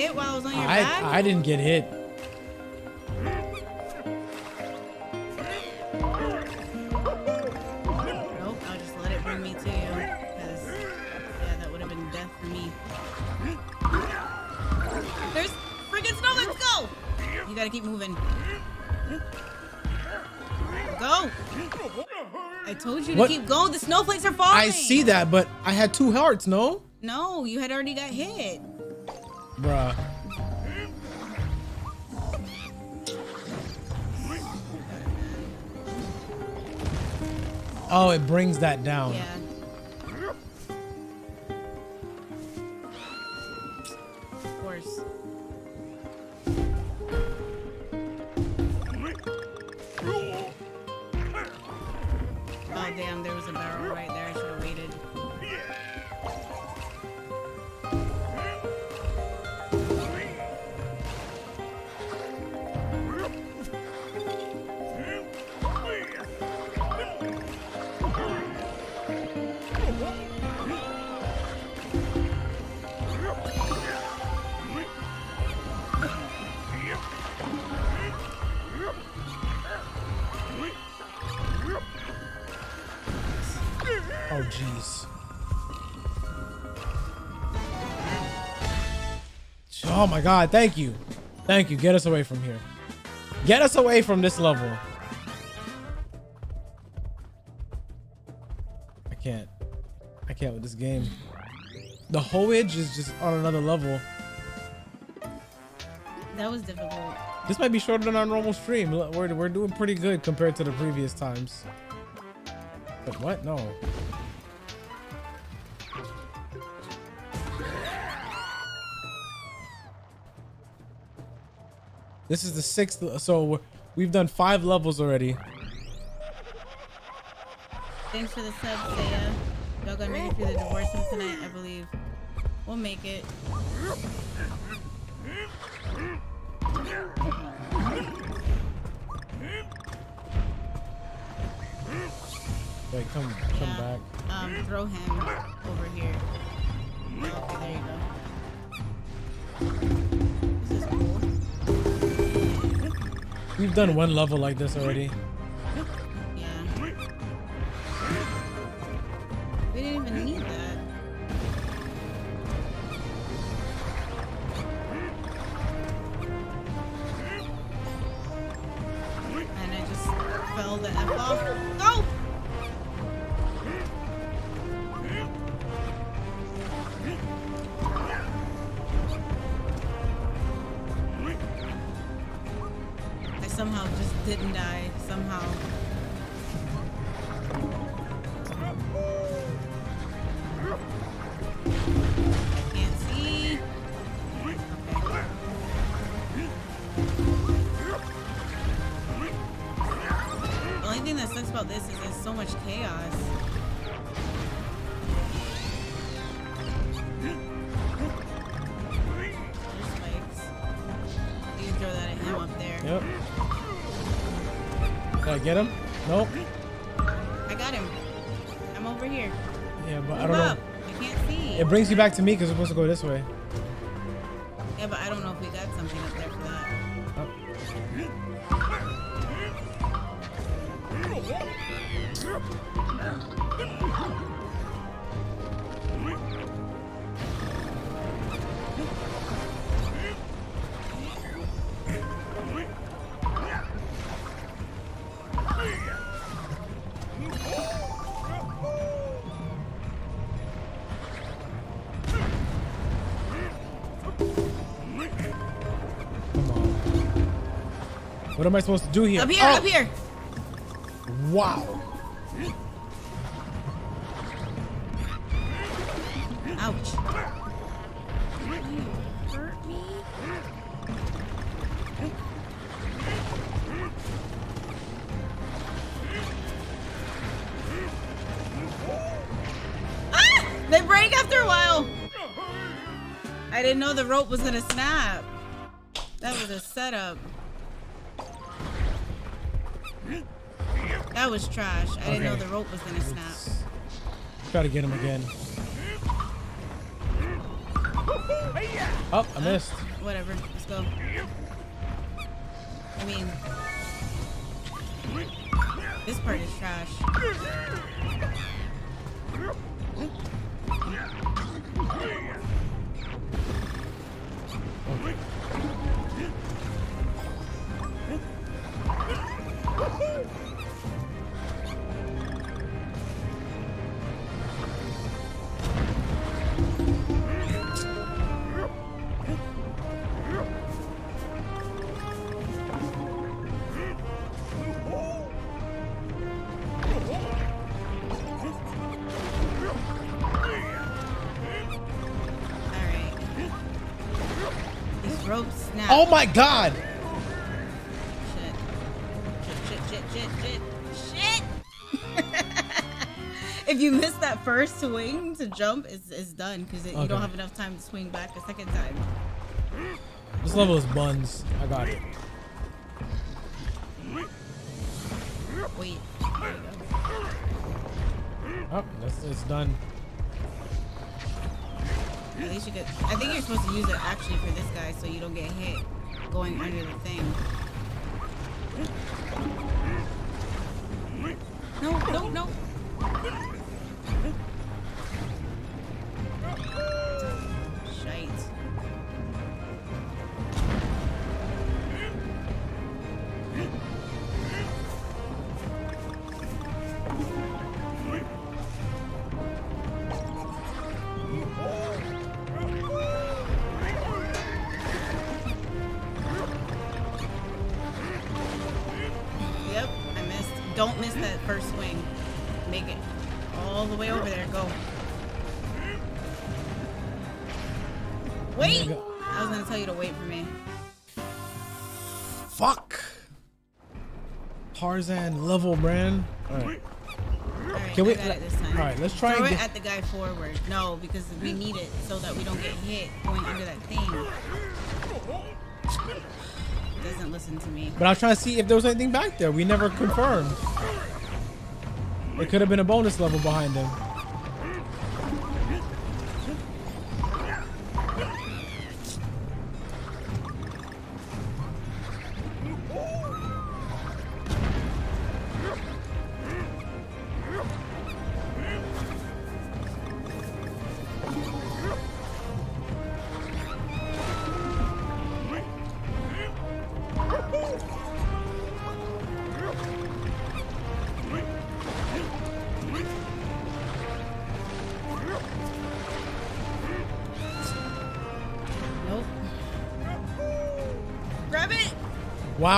Hit while I was on your I back? I didn't get hit. Nope, I'll just let it bring me to you. Because, yeah, that would have been death for me. There's freaking snow, let's go! You gotta keep moving. Go! I told you to What? keep going, the snowflakes are falling! I see that, but I had two hearts. No, No, you had already got hit. Oh, it brings that down. Yeah. Oh my God! Thank you, thank you. Get us away from here. Get us away from this level. I can't. I can't with this game. The Hoage is just on another level. That was difficult. This might be shorter than our normal stream. We're, we're doing pretty good compared to the previous times. But what? No. This is the sixth, so we've done five levels already. Thanks for the sub, Saya. Y'all gonna make it through the divorcing tonight, I believe. We'll make it. Wait, come, come Yeah. back. Um, throw him over here. We've done one level like this already. Brings you back to me because we're supposed to go this way. Am I supposed to do here? Up here, Oh, up here. Wow. Ouch. You hurt me. Ah! They break after a while. I didn't know the rope was gonna snap. That was a setup. That was trash. I didn't know the rope was gonna snap. Try to get him again. Oh, I missed. My god! Shit. Shit, shit, shit, shit, shit. Shit! if you miss that first swing to jump, it's, it's done because you Okay. don't have enough time to swing back a second time. This level is buns. I got it. Wait. There you go. Oh, that's it's done. At least you could. I think you're supposed to use it actually for this guy so you don't get hit going under the thing. That first swing. Make it all the way over there. Go. Wait! go. I was gonna tell you to wait for me. Fuck. Tarzan level brand. Alright. Alright, Can we- I got it this time. Alright, let's try Throw and it at the guy forward. No, because we need it so that we don't get hit going under that thing. Doesn't listen to me. But I was trying to see if there was anything back there. We never confirmed. It could have been a bonus level behind him.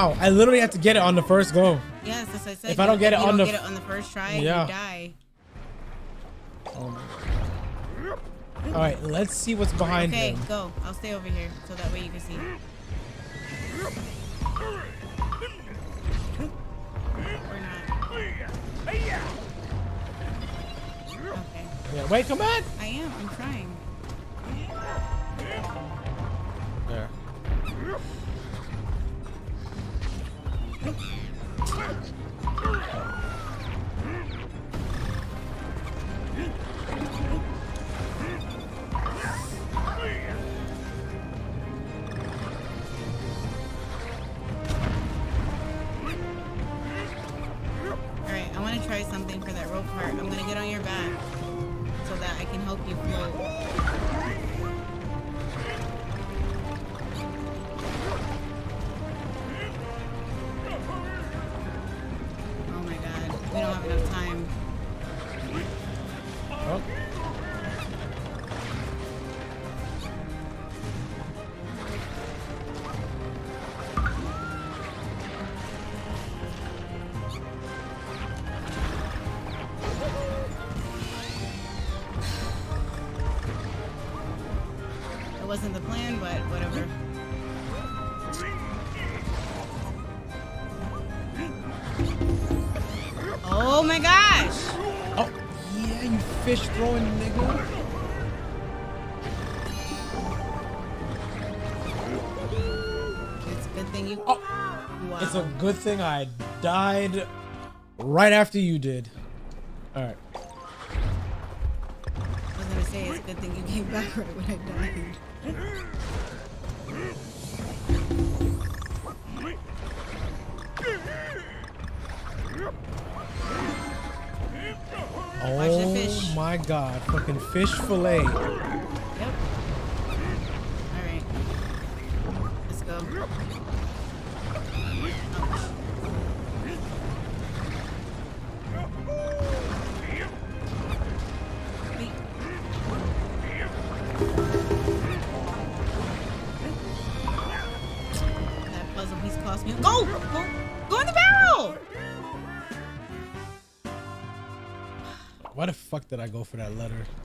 Wow, I literally have to get it on the first go. Yes, as I said. If I don't get it you on the get it on the first try, Yeah. you die. All right, let's see what's behind Okay, him. go. I'll stay over here so that way you can see. Okay. Yeah, wait, come back. Good thing I died right after you did. All right. I was gonna say it's a good thing you came back right when I died. Oh my god, fucking fish fillet. I go for that letter?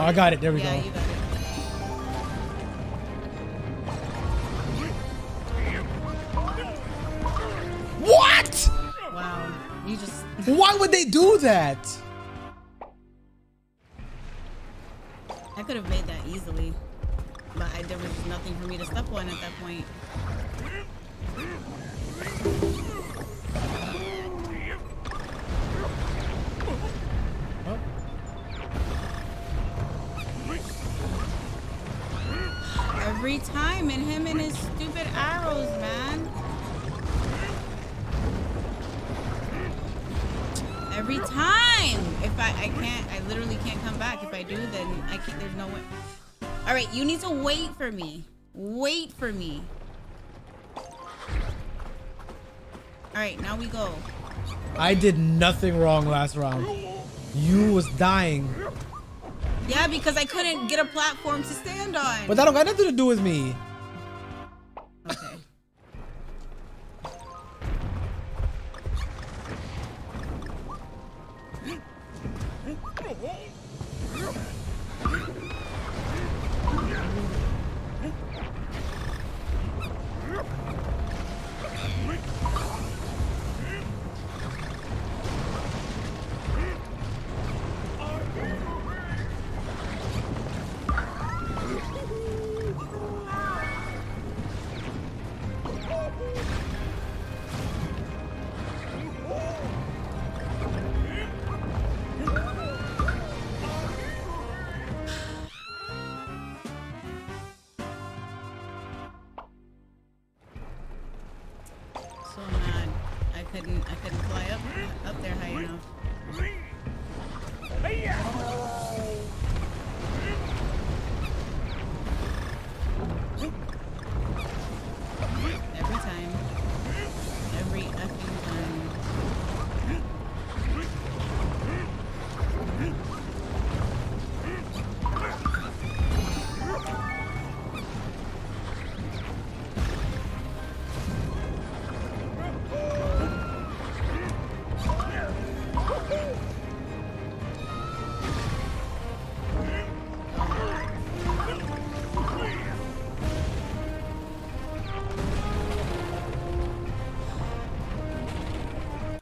Oh, I got it. There we yeah, go. you got it. What? Wow. You just. Why would they do that? I could have made that easily. But I, there was nothing for me to step on at that point. I literally can't come back. If I do, then I can't. There's no way. All right, you need to wait for me. Wait for me. All right, now we go. I did nothing wrong last round. You was dying. Yeah, because I couldn't get a platform to stand on. But that don't got nothing to do with me.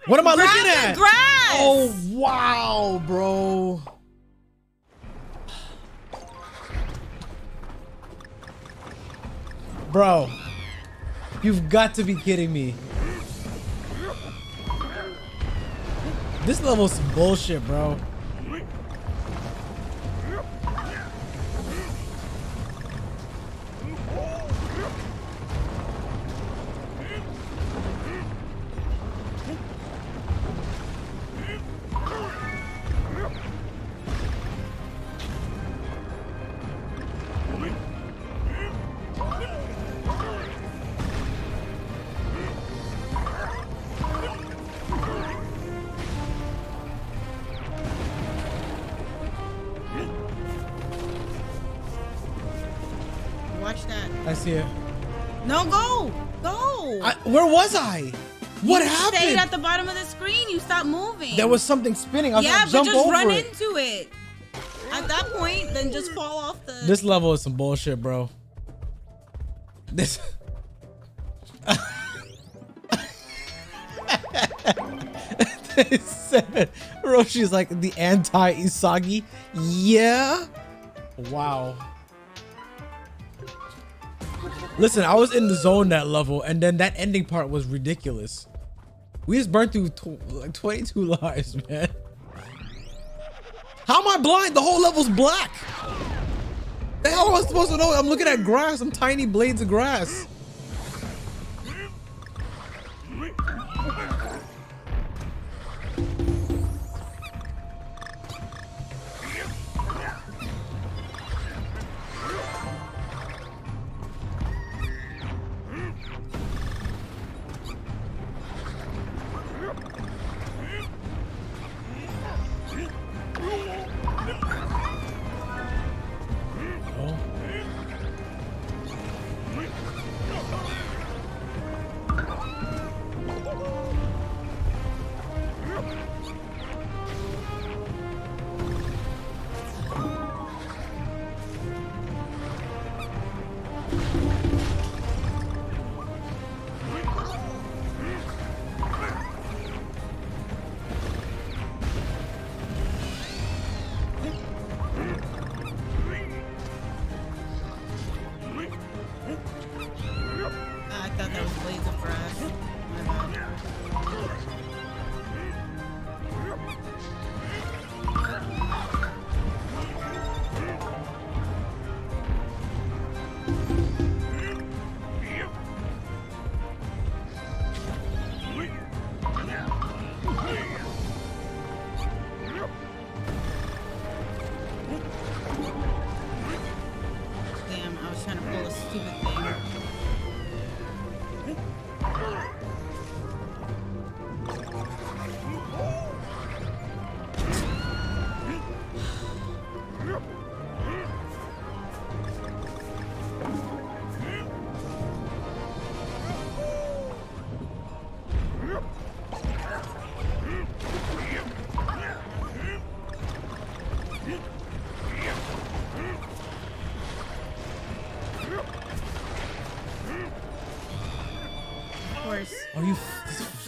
What am I Grab looking at? grass! Oh wow, bro. Bro, you've got to be kidding me. This level's bullshit, bro. There was something spinning. I was yeah, gonna but just run it. into it. At that point, then just fall off the. This level is some bullshit, bro. This. said Roshi's like the anti Isagi. Yeah. Wow. Listen, I was in the zone that level, and then that ending part was ridiculous. We just burned through tw- like 22 lives, man. How am I blind? The whole level's black. The hell am I supposed to know? I'm looking at grass, some tiny blades of grass.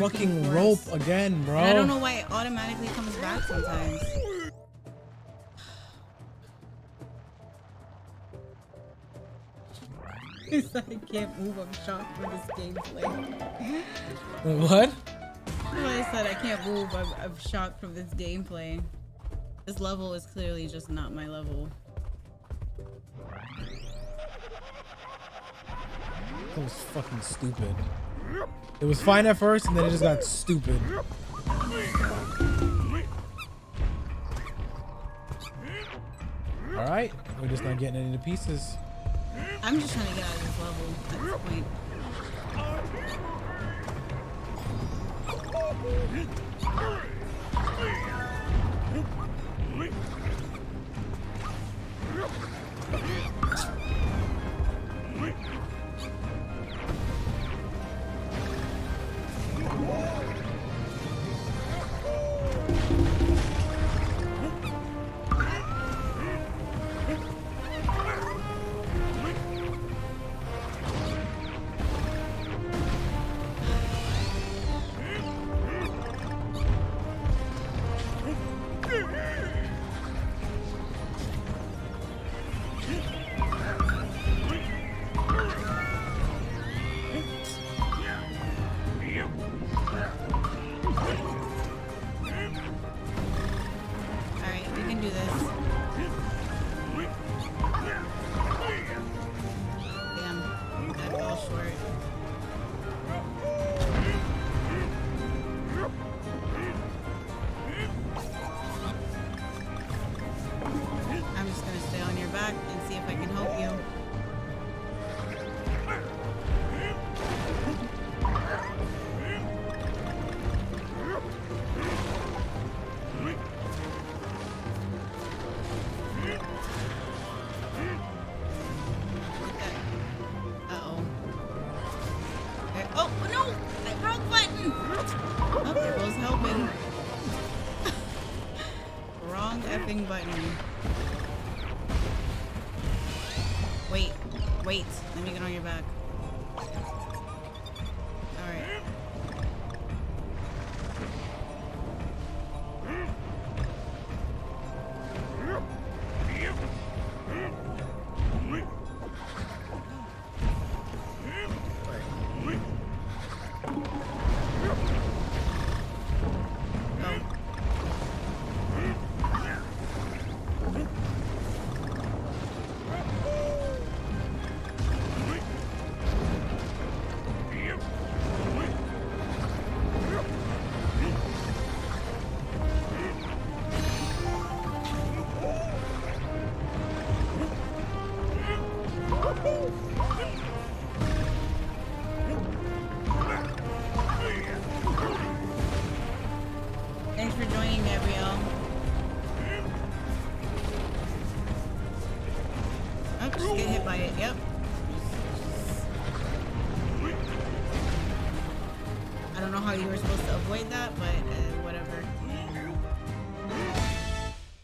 Fucking rope again, bro. And I don't know why it automatically comes back sometimes. I can't move. I'm shocked for this gameplay. What? That's I said I can't move. I'm, I'm shocked from this gameplay. This level is clearly just not my level. That was fucking stupid. It was fine at first, and then it just got stupid. All right, we're just not getting any of the pieces. I'm just trying to get out of this level at this point.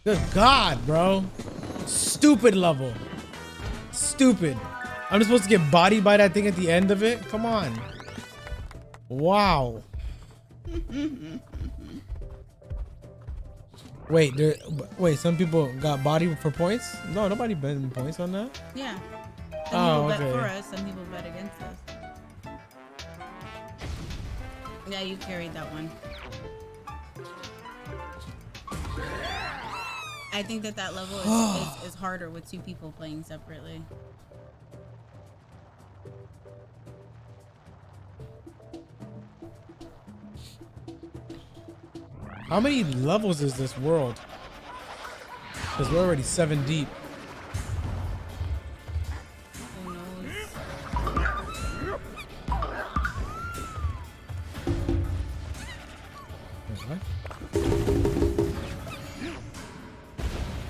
Good God, bro. Stupid level. Stupid. I'm just supposed to get bodied by that thing at the end of it? Come on. Wow. Wait, there. Wait, some people got body for points? No, nobody bet points on that. Yeah. Some Oh, people bet for us, some people bet against us. Yeah, you carried that one. I think that that level is, is, is harder with two people playing separately. How many levels is this world? Because we're already seven deep.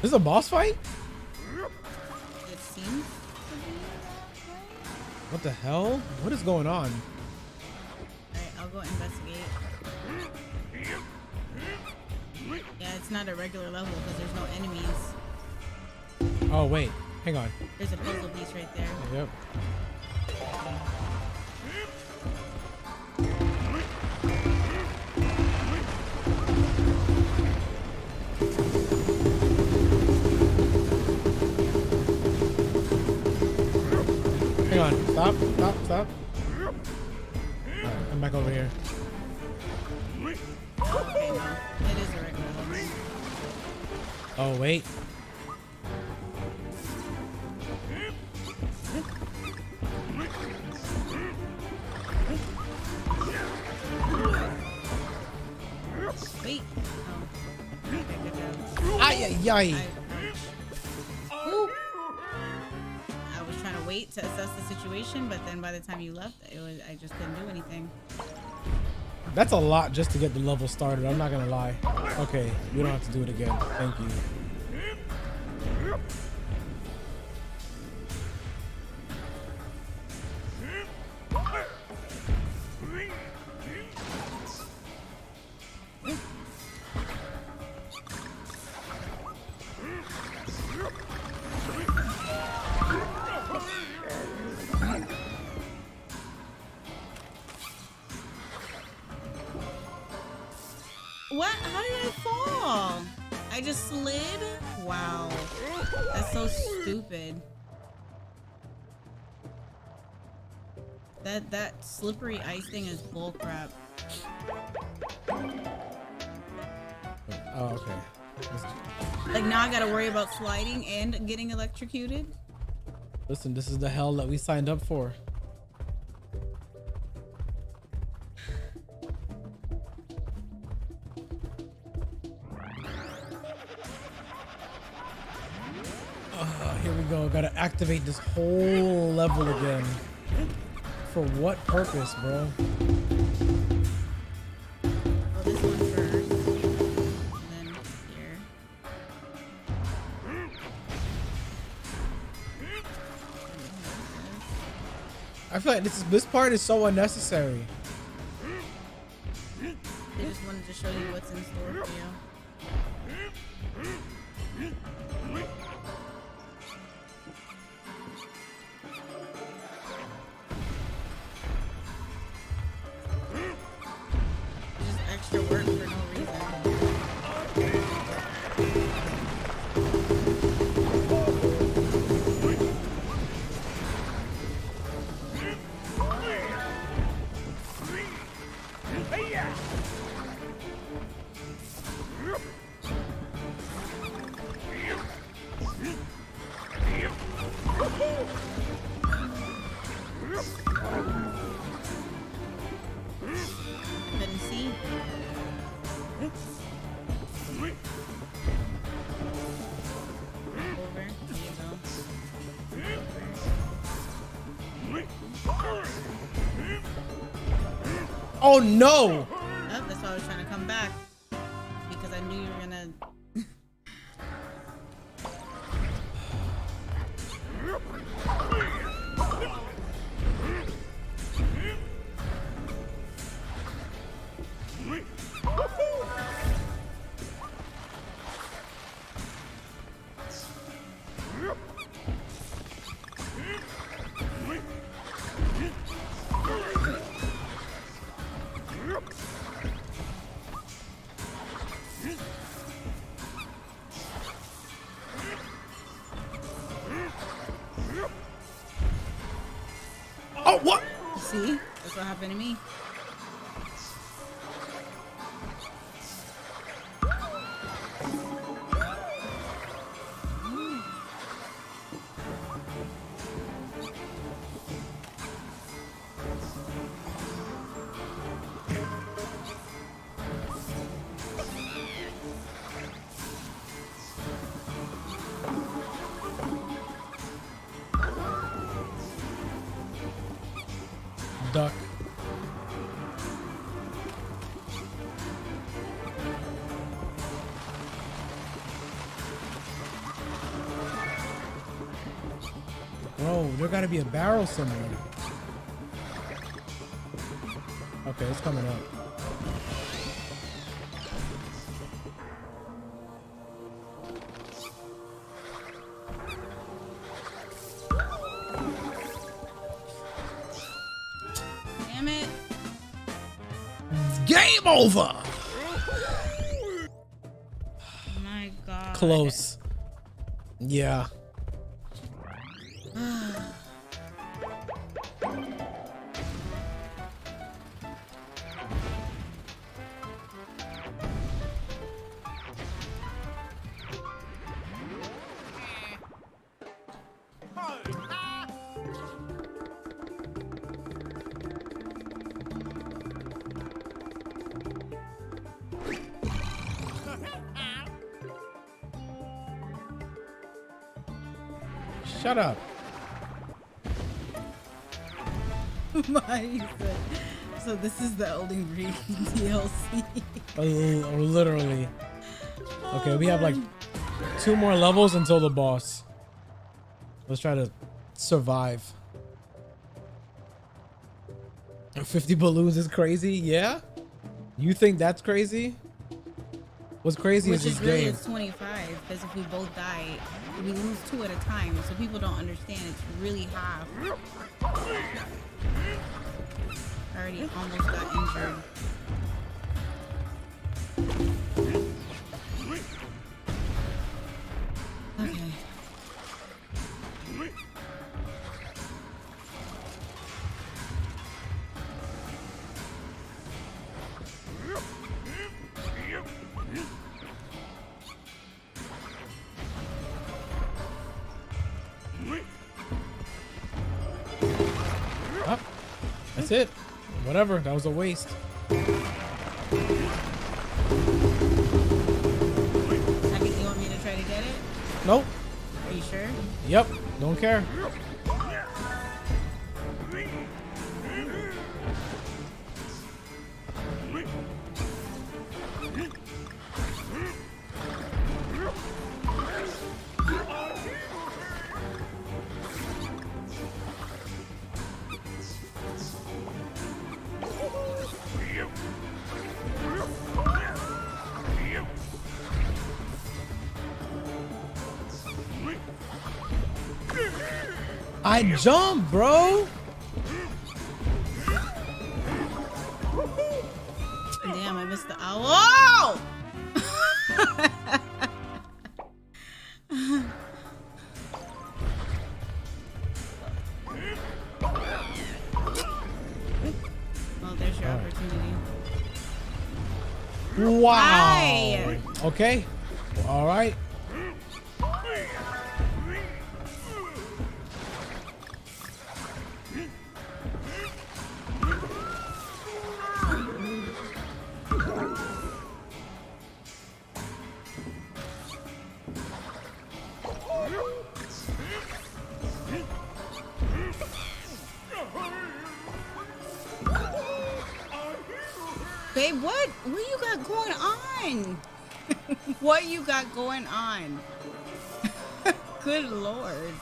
This is a boss fight? It seems to be. What the hell? What is going on? Alright, I'll go investigate. Yeah, it's not a regular level because there's no enemies. Oh, wait. Hang on. There's a puzzle piece right there. Yep. Hang on. Stop. Stop. Stop. Alright, I'm back over here. Okay, no. It is a regular level. Oh, wait. Wait. Oh. Okay. Ay, ay, ay. Wait to assess the situation, but then by the time you left, it was I just couldn't do anything. That's a lot just to get the level started. I'm not gonna lie. Okay, we don't have to do it again. Thank you. What? How did I fall? I just slid? Wow. That's so stupid. That that slippery ice thing is bullcrap. Oh, okay. Like now I gotta worry about sliding and getting electrocuted. Listen, this is the hell that we signed up for. Here we go. Gotta activate this whole level again. For what purpose, bro? Well, this one first, and then here. I feel like this is this part is so unnecessary. They just wanted to show you what's in store for you. Oh no! Bro, there gotta be a barrel somewhere. Okay, it's coming up. Damn it. Game over! Oh my god. Close. Shut up. My so this is the Elden Ring DLC. Uh, literally. Okay, we have like two more levels until the boss. Let's try to survive. 50 balloons is crazy? Yeah? You think that's crazy? What's crazy Which is is really game. it's 25 because if we both die, we lose two at a time. So people don't understand it's really half. I already almost got injured. Was a waste. I think you want me to try to get it? Nope. Are you sure? Yep. Don't care. I jumped, bro. Damn, I missed the owl. Oh! well, there's your opportunity. Wow. Hi. Okay. What you got going on? Good lord.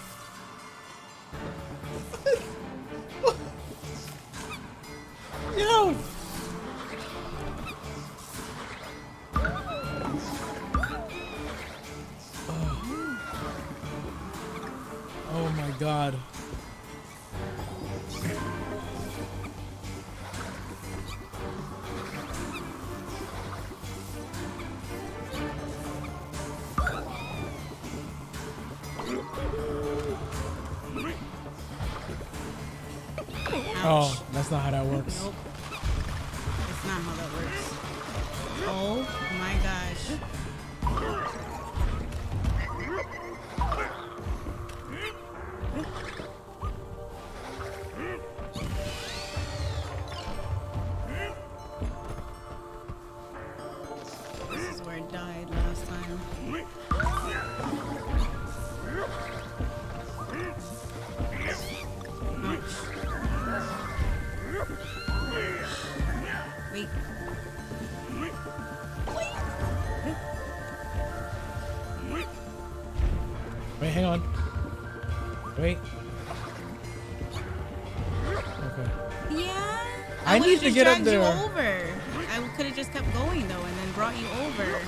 To get up there. You over. I could have just kept going though, and then brought you over.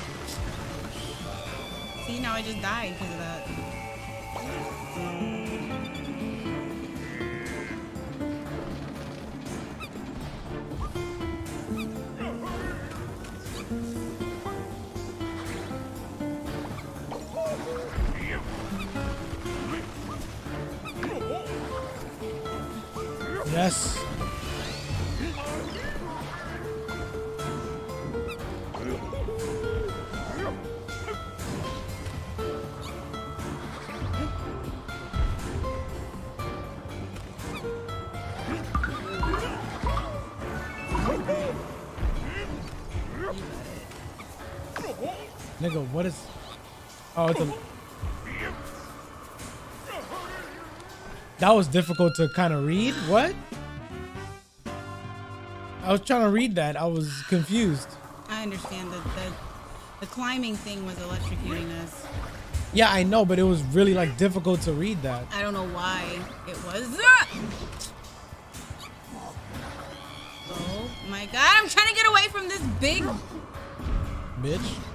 See, now I just died because Oh, it's a. That was difficult to kind of read. What? I was trying to read that. I was confused. I understand that the the climbing thing was electrocuting us. Yeah, I know, but it was really like difficult to read that. I don't know why it was. Oh my god! I'm trying to get away from this big. Bitch.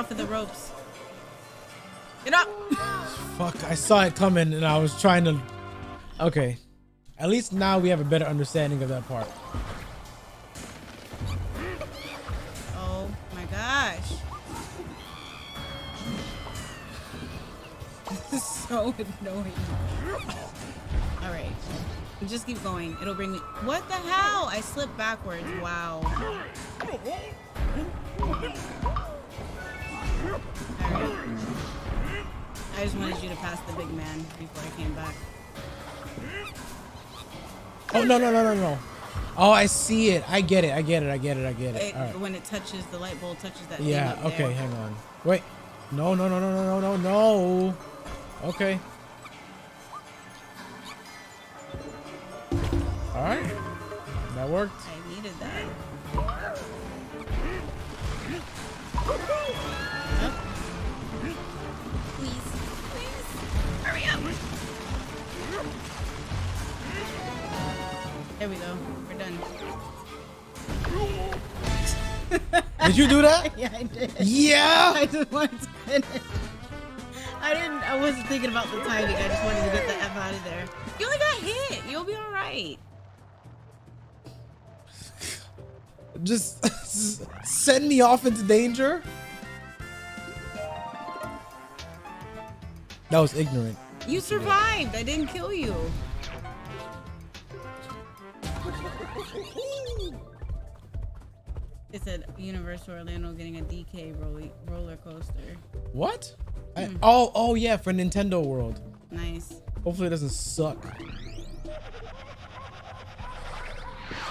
Off of the ropes. Get up. Fuck, I saw it coming and I was trying to. Okay. At least now we have a better understanding of that part. Oh my gosh. This is so annoying. Alright. Just keep going. It'll bring me. What the hell? I slipped backwards. Wow. Alright. I just wanted you to pass the big man before I came back. Oh no no no no no. Oh, I see it. I get it. I get it. I get it. I get it. It, All right. When it touches, the light bulb touches that Yeah. thing Okay. there. Hang on. Wait. No no no no no no no no. Okay. All right. That worked. I needed that. There we go. We're done. Did you do that? Yeah, I did. Yeah. I just wanted to finish. I didn't. I wasn't thinking about the timing. I just wanted to get the f out of there. You only got hit. You'll be all right. Just send me off into danger. That was ignorant. You survived. I didn't kill you. It said Universal Orlando getting a DK roller, roller coaster. What? I- mm. oh, oh yeah, for Nintendo World. Nice. Hopefully it doesn't suck.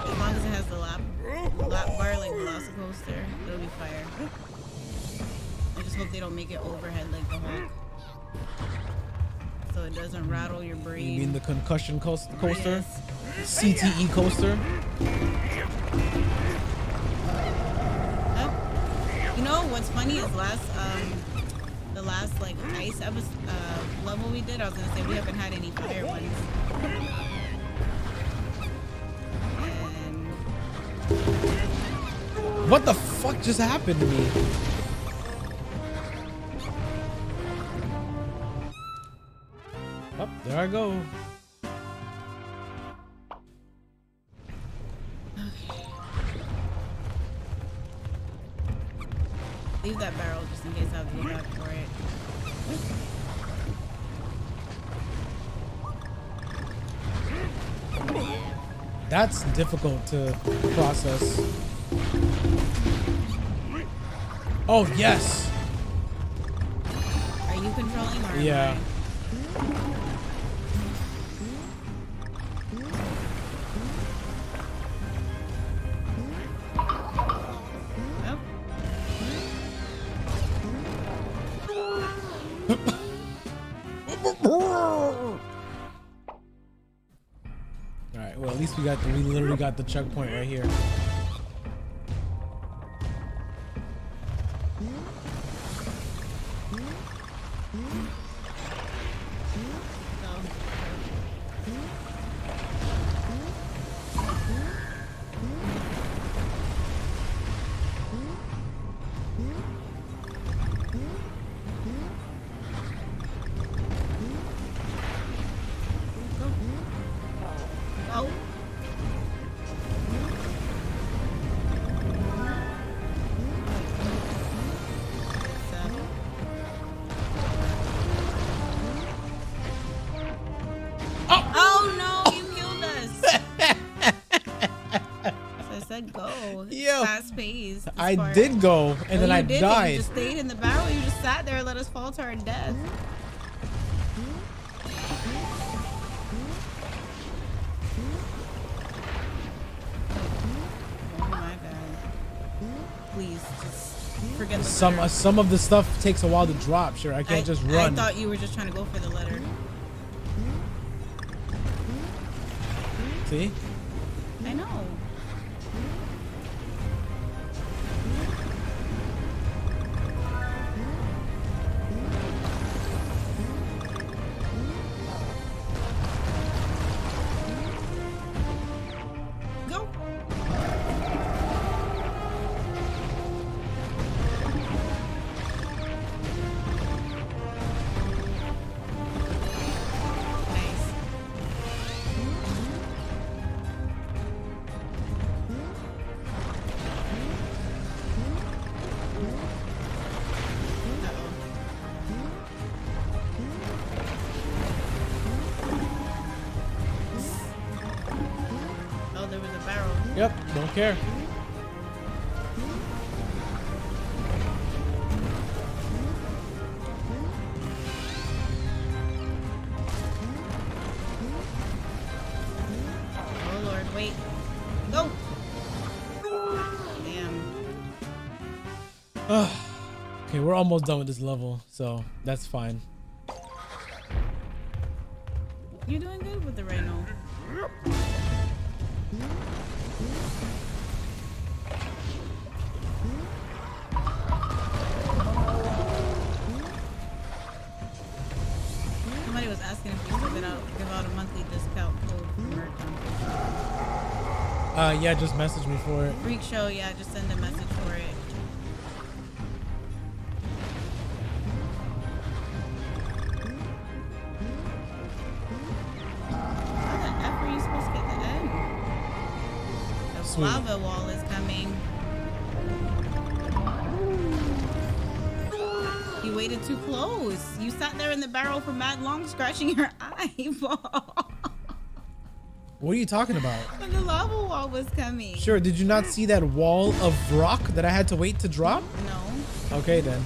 As long as it has the lap, lap bar like Velocicoaster, it'll be fire. I just hope they don't make it overhead like the Hulk. So it doesn't rattle your brain. You mean the concussion coast- coaster? Yes. CTE coaster? Oh. You know what's funny is last um the last like ice episode, uh, level we did. I was gonna say we haven't had any fire ones. And What the fuck just happened to me? Oh, there I go. Leave that barrel just in case I have to go back for it. That's difficult to process. Oh, yes. Are you controlling or? Yeah. Least we got the, we literally got the checkpoint right here. I part. did go, and No, then I didn't. died. You just stayed in the barrel. You just sat there and let us fall to our death. Oh my god. Please, just forget the Some uh, some of the stuff takes a while to drop. Sure, I can't I, just run. I thought you were just trying to go for the letter. See? we're almost done with this level, so that's fine. You're doing good with the Reynold. Somebody was asking if you could give out, give out a monthly discount code for. Uh, yeah, just message me for it. Freak show, yeah, just send a message lava wall is coming. You waited too close. You sat there in the barrel for mad long, scratching your eyeball. What are you talking about? when the lava wall was coming. Sure, did you not see that wall of rock that I had to wait to drop? No. Okay then.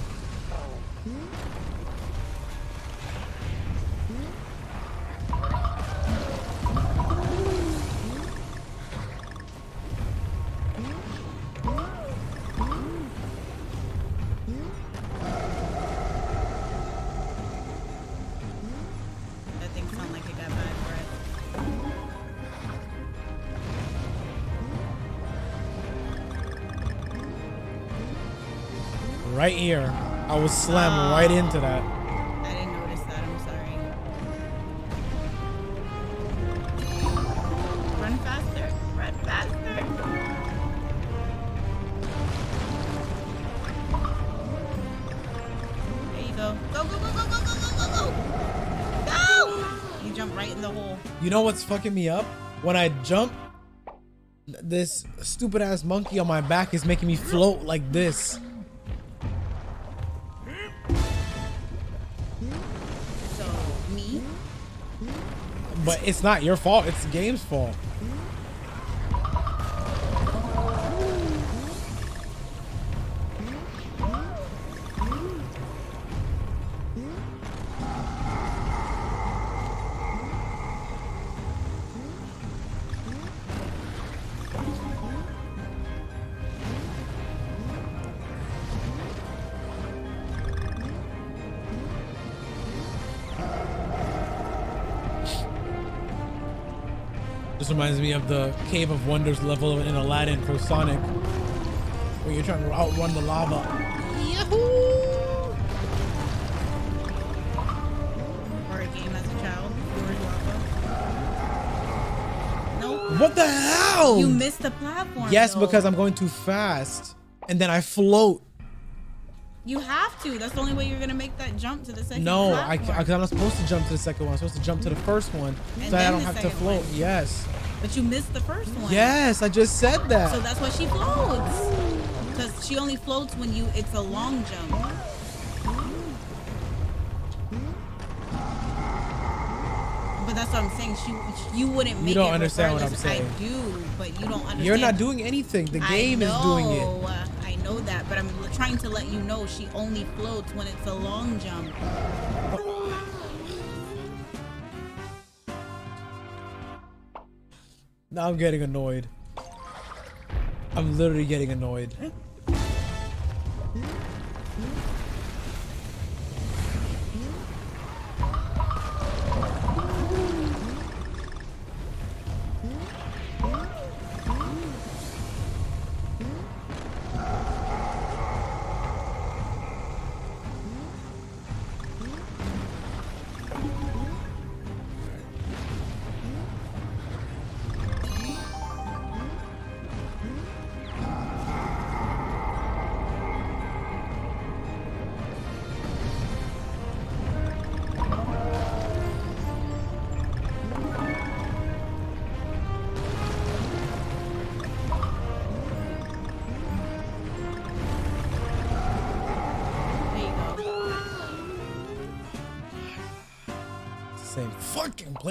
Was slammed right oh. into that. I didn't notice that. I'm sorry. Run faster. Run faster. There you go. Go, go, go, go, go, go, go, go, go. Go! You jump right in the hole. You know what's fucking me up? When I jump, this stupid ass monkey on my back is making me float like this. But it's not your fault, it's the game's fault. Of the Cave of Wonders level in Aladdin for Sonic, where you're trying to outrun the lava. Or a game as a child. Lava. Nope. What the hell? You missed the platform. yes, though. because I'm going too fast, and then I float. You have to. That's the only way you're gonna make that jump to the second. No, I, platform. because I'm not supposed to jump to the second one. I'm supposed to jump to the first one, And so I don't have to float. one. Yes, But you missed the first one. yes, I just said that. So that's why she floats. Because she only floats when you. It's a long jump. But that's what I'm saying. She, you wouldn't make it. You don't understand what I'm saying. I do, but you don't understand. You're not doing anything. The game is doing it. know, uh, I know that, but I'm trying to let you know she only floats when it's a long jump. Now I'm getting annoyed. I'm literally getting annoyed.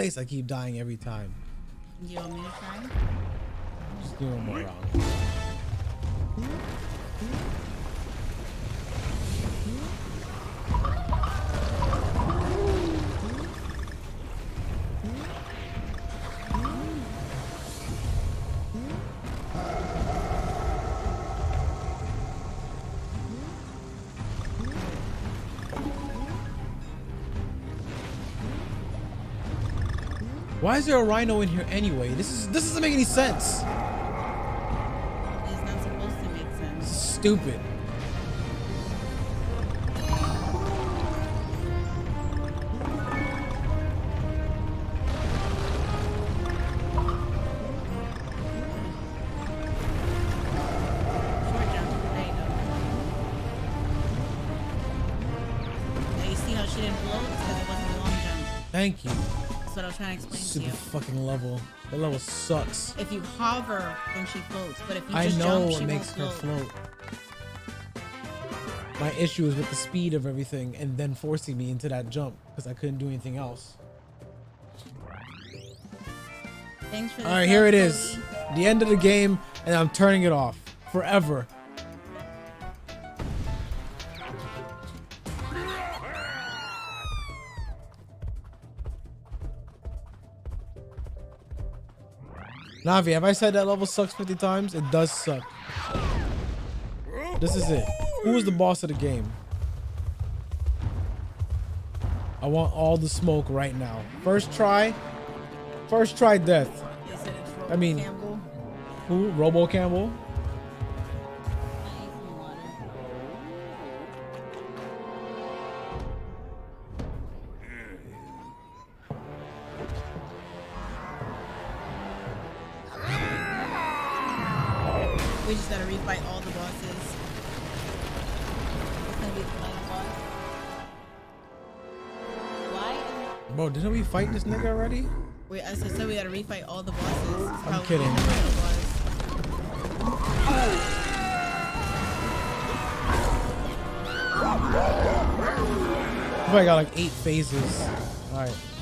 Place. I keep dying every time. You want me to try? Just do one more round. Why is there a rhino in here anyway? This is this doesn't make any sense. It's not supposed to make sense. This is stupid. Thank you. Was trying to explain to Stupid you. fucking level. That level sucks. If you hover, then she floats. But if you I just know jump, it she makes her float. float. My issue is with the speed of everything and then forcing me into that jump because I couldn't do anything else. Thanks for the All right, here it is. The end of the game, and I'm turning it off forever. Navi, have I said that level sucks 50 times? It does suck. This is it. Who is the boss of the game? I want all the smoke right now. First try. First try death. They said it's Robo I mean- Who? Robo Campbell? Fight this nigga already? We, as I said, we gotta refight all the bosses. It's probably kidding. boss. I got like eight phases. Alright.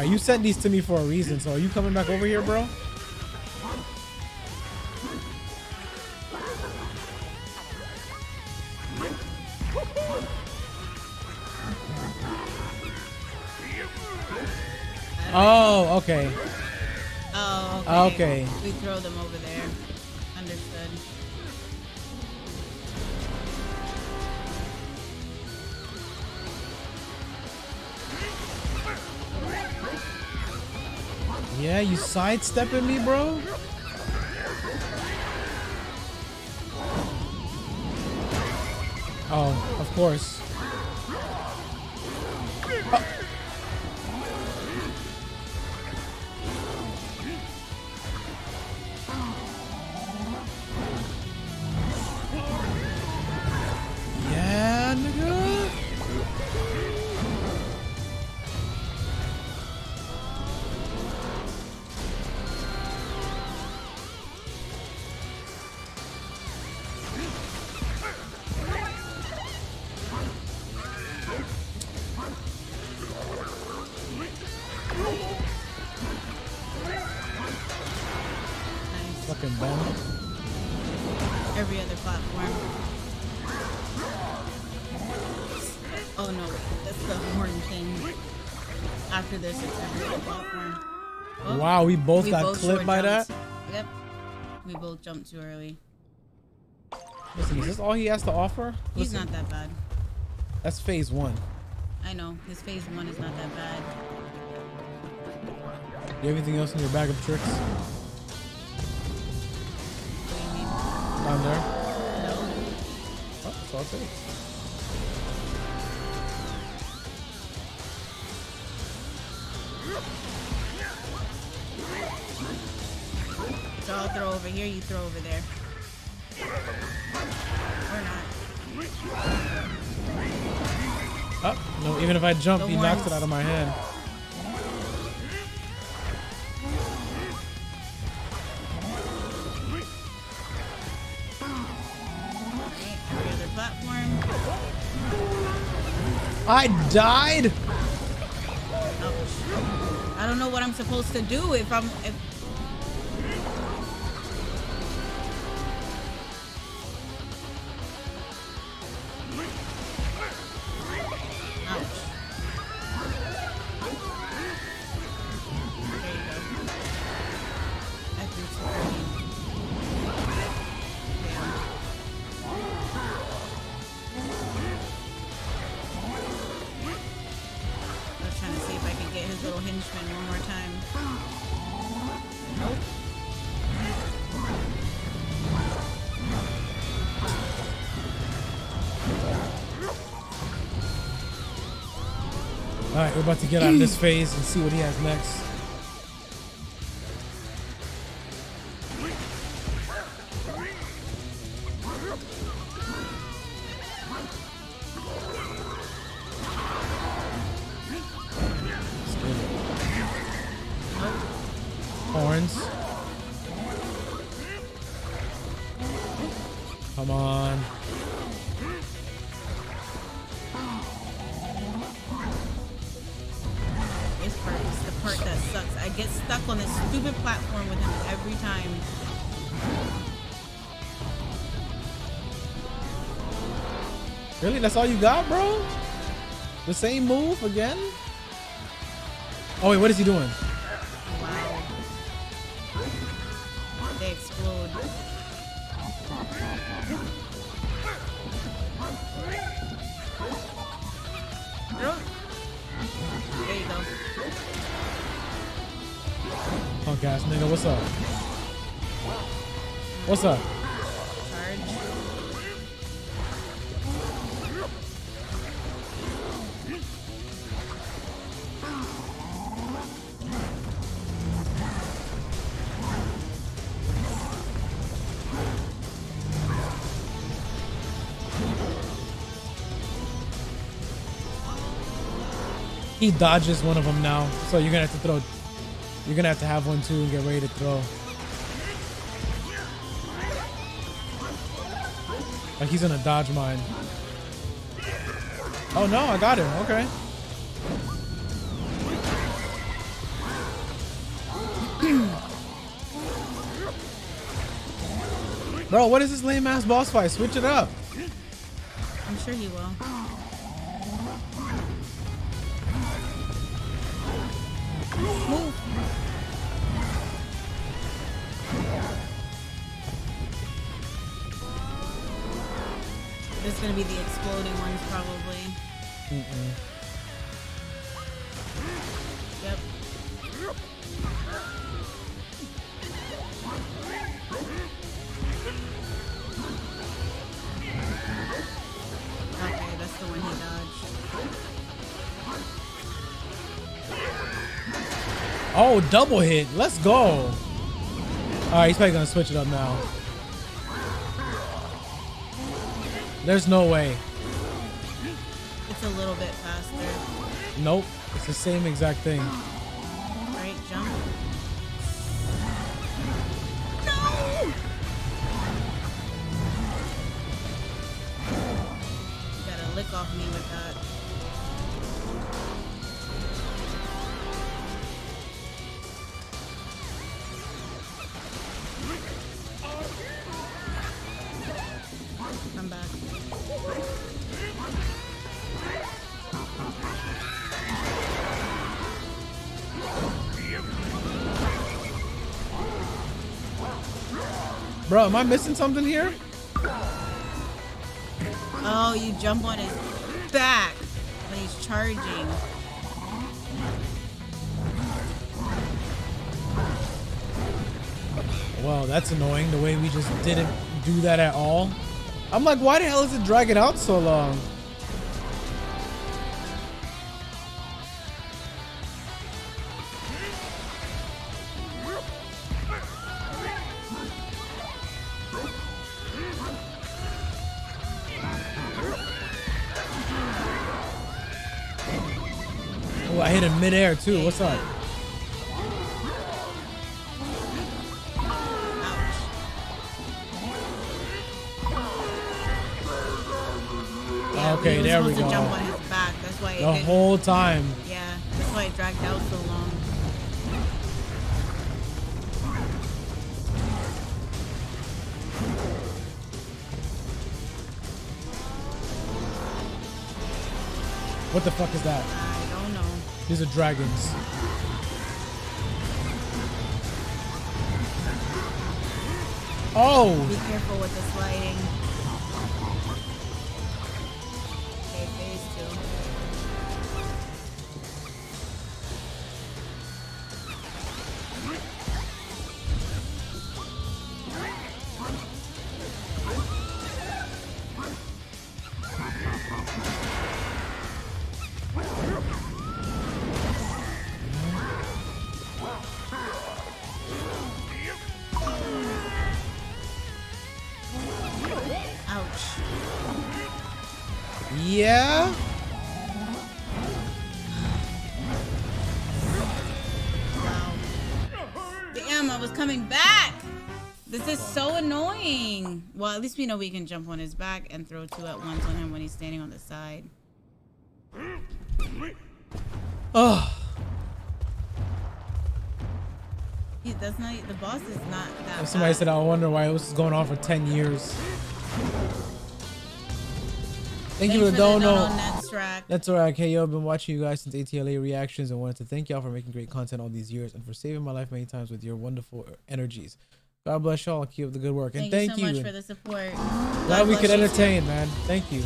Alright, you sent these to me for a reason, so are you coming back over here, bro? Oh, okay. Oh, Okay. okay. We throw them over there. Yeah, you sidestepping me, bro? Oh, of course. Wow, we both we got both clipped by that. Yep. We both jumped too early. Listen, is this all he has to offer? He's Listen, not that bad. That's phase one. I know. His phase one is not that bad. You have anything else in your bag of tricks What do you mean? down there? No. Oh, that's all it takes. I'll throw over here, you throw over there. Or not. Oh, no, even if I jump, The he knocks it out of my hand. Okay, every other platform. I died? Ouch. I don't know what I'm supposed to do if I'm if get out of this phase and see what he has next. Really? That's all you got, bro? The same move again? Oh wait, what is he doing? Wow. They explode. Throw- There you go. Oh, Punk ass nigga, what's up? What's up? He dodges one of them now, so you're gonna have to throw. You're gonna have to have one too and get ready to throw. Like he's in a dodge mine. Oh no, I got him. Okay. Bro, what is this lame ass boss fight? Switch it up. I'm sure he will. Exploding ones, probably. Yep. Okay, that's the one he dodged. Oh, double hit. Let's go. All right, he's probably gonna switch it up now. There's no way. Nope. It's the same exact thing. Am I missing something here? Oh, you jump on his back when he's charging. Well, that's annoying. The way we just didn't do that at all. I'm like, why the hell is it dragging out so long? Oh, I hit him midair too. What's up? Okay, there we go. on his back. That's why it The didn't- whole time. Yeah, that's why it dragged out so long. What the fuck is that? Uh, I don't know. These are dragons. Oh, Be careful with the sliding. At least we know we can jump on his back and throw two at once on him when he's standing on the side. Oh. He does not. The boss is not that. Somebody bad. said, I wonder why this is going on for 10 years. Thank you for the dono. That's alright, KO. I've been watching you guys since ATLA reactions and wanted to thank y'all for making great content all these years and for saving my life many times with your wonderful energies. God bless y'all. Keep up the good work. And Thank, thank you so you. much for the support. Glad we could you too. entertain, man. Thank you.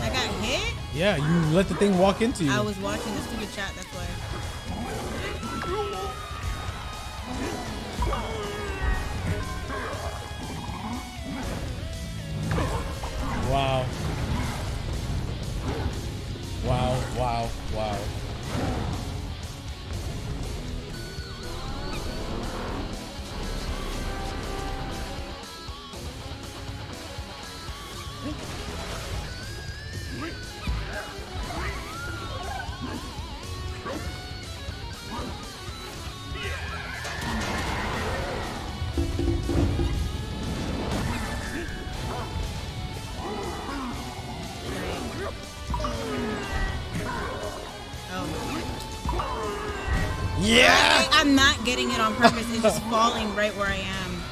I got hit. Yeah, you let the thing walk into you. I was watching the stupid chat. That's why. Wow. Getting it on purpose. It's just falling right where I am.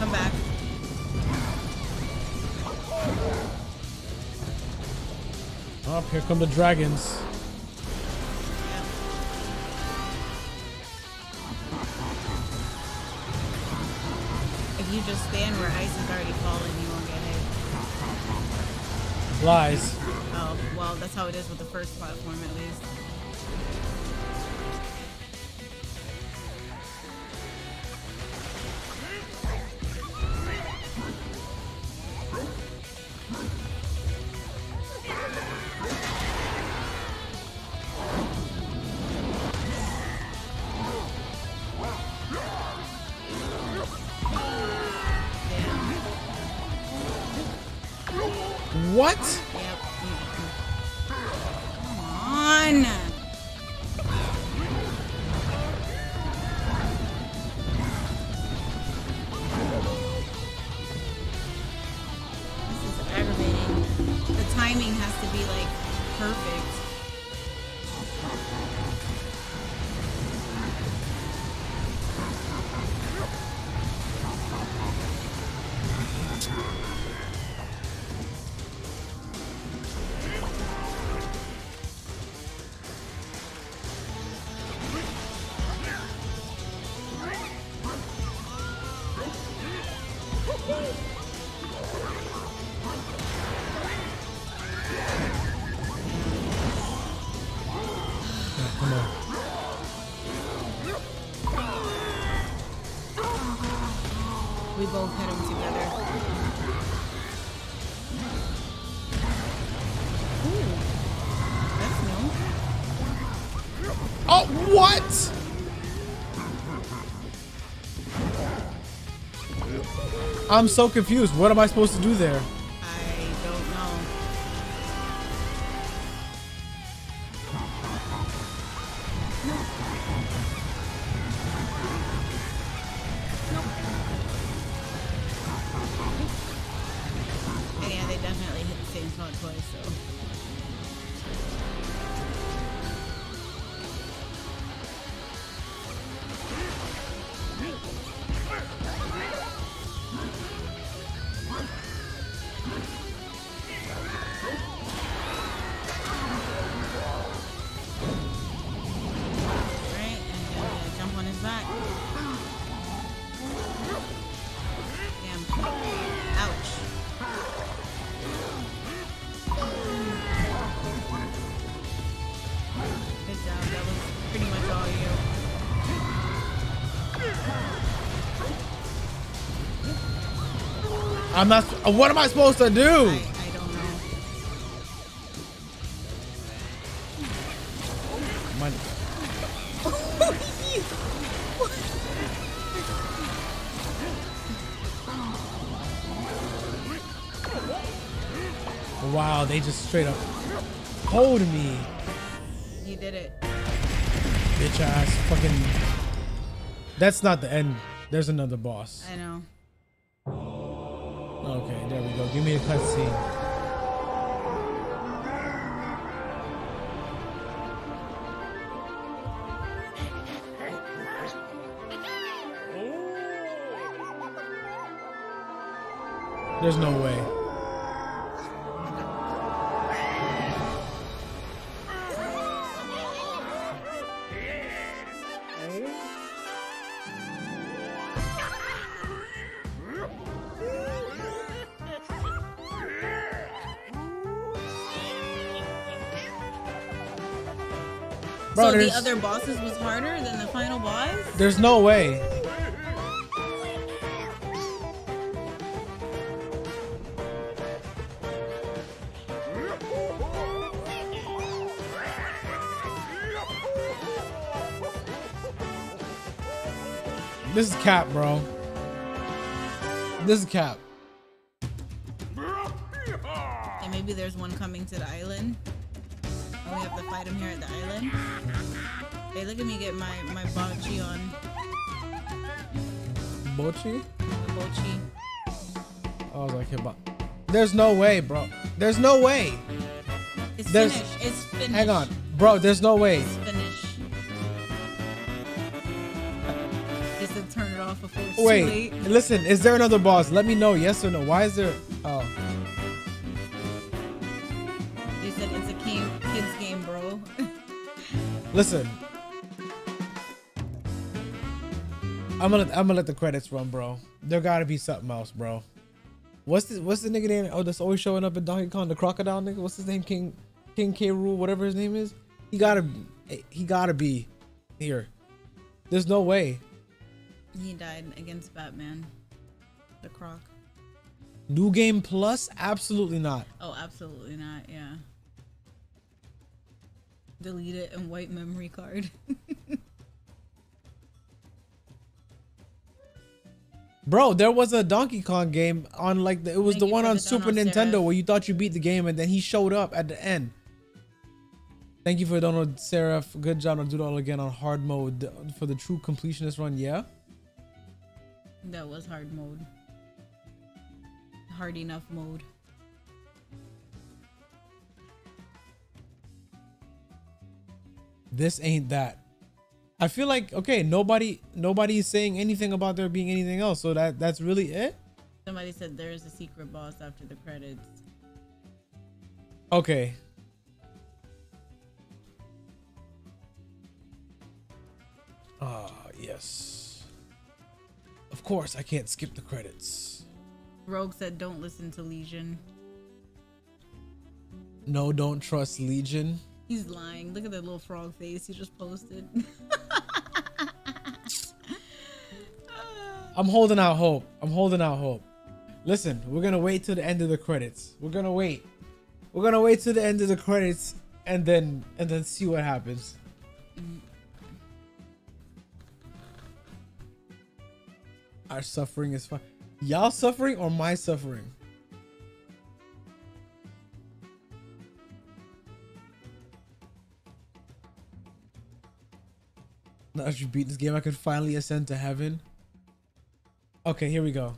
Come back. Oh, here come the dragons. Yeah. If you just stand where ice is already falling, you won't get hit. Lies. That's how it is with the first platform at least. Both hit them together. Ooh. That's new. Oh, what? I'm so confused. What am I supposed to do there? What am I supposed to do? I, I don't know. Wow, they just straight up hold me, You did it. bitch ass fucking. That's not the end. There's another boss. I know. There we go. Give me a cutscene. There's no way. Bro, so the other bosses was harder than the final boss? There's no way. This is cap, bro. This is cap. And maybe there's one coming to the island. And we have to fight him here at the island. Hey, look at me get my, my bocce on. Bochi? The bocce. Oh, I was like, hip hop. There's no way, bro. There's no way. It's There's- finished. It's finished. Hang on, bro. There's no way. It's finished. They said turn it off before it's too Wait, late. listen. Is there another boss? Let me know. Yes or no. Why is there? Oh, They said it's a game, kids game, bro. listen. I'm gonna I'm gonna let the credits run, bro. There gotta be something else, bro. What's the What's the nigga name? Oh, that's always showing up in Donkey Kong, the crocodile nigga. What's his name? King King K. Rool, whatever his name is. He gotta he gotta be here. There's no way. he died against Batman. The Croc. New game plus? Absolutely not. Oh, absolutely not. Yeah. Delete it and white memory card. Bro, there was a Donkey Kong game on like the, it was Thank the one on the Super Nintendo Seraph. where you thought you beat the game and then he showed up at the end. Thank you for Donald Seraph. Good job on do it all again on hard mode for the true completionist run. Yeah. that was hard mode. Hard enough mode. This ain't that. I feel like okay, nobody nobody is saying anything about there being anything else. So that that's really it. Somebody said there is a secret boss after the credits. Okay. Ah, yes. Of course, I can't skip the credits. Rogue said don't listen to Legion. No, don't trust Legion. He's lying. Look at that little frog face he just posted. I'm holding out hope. I'm holding out hope. Listen, we're gonna wait till the end of the credits. We're gonna wait. We're gonna wait till the end of the credits and then and then see what happens. Our suffering is fine. Y'all suffering or my suffering? Now that you beat this game, I can finally ascend to heaven. Okay, here we go.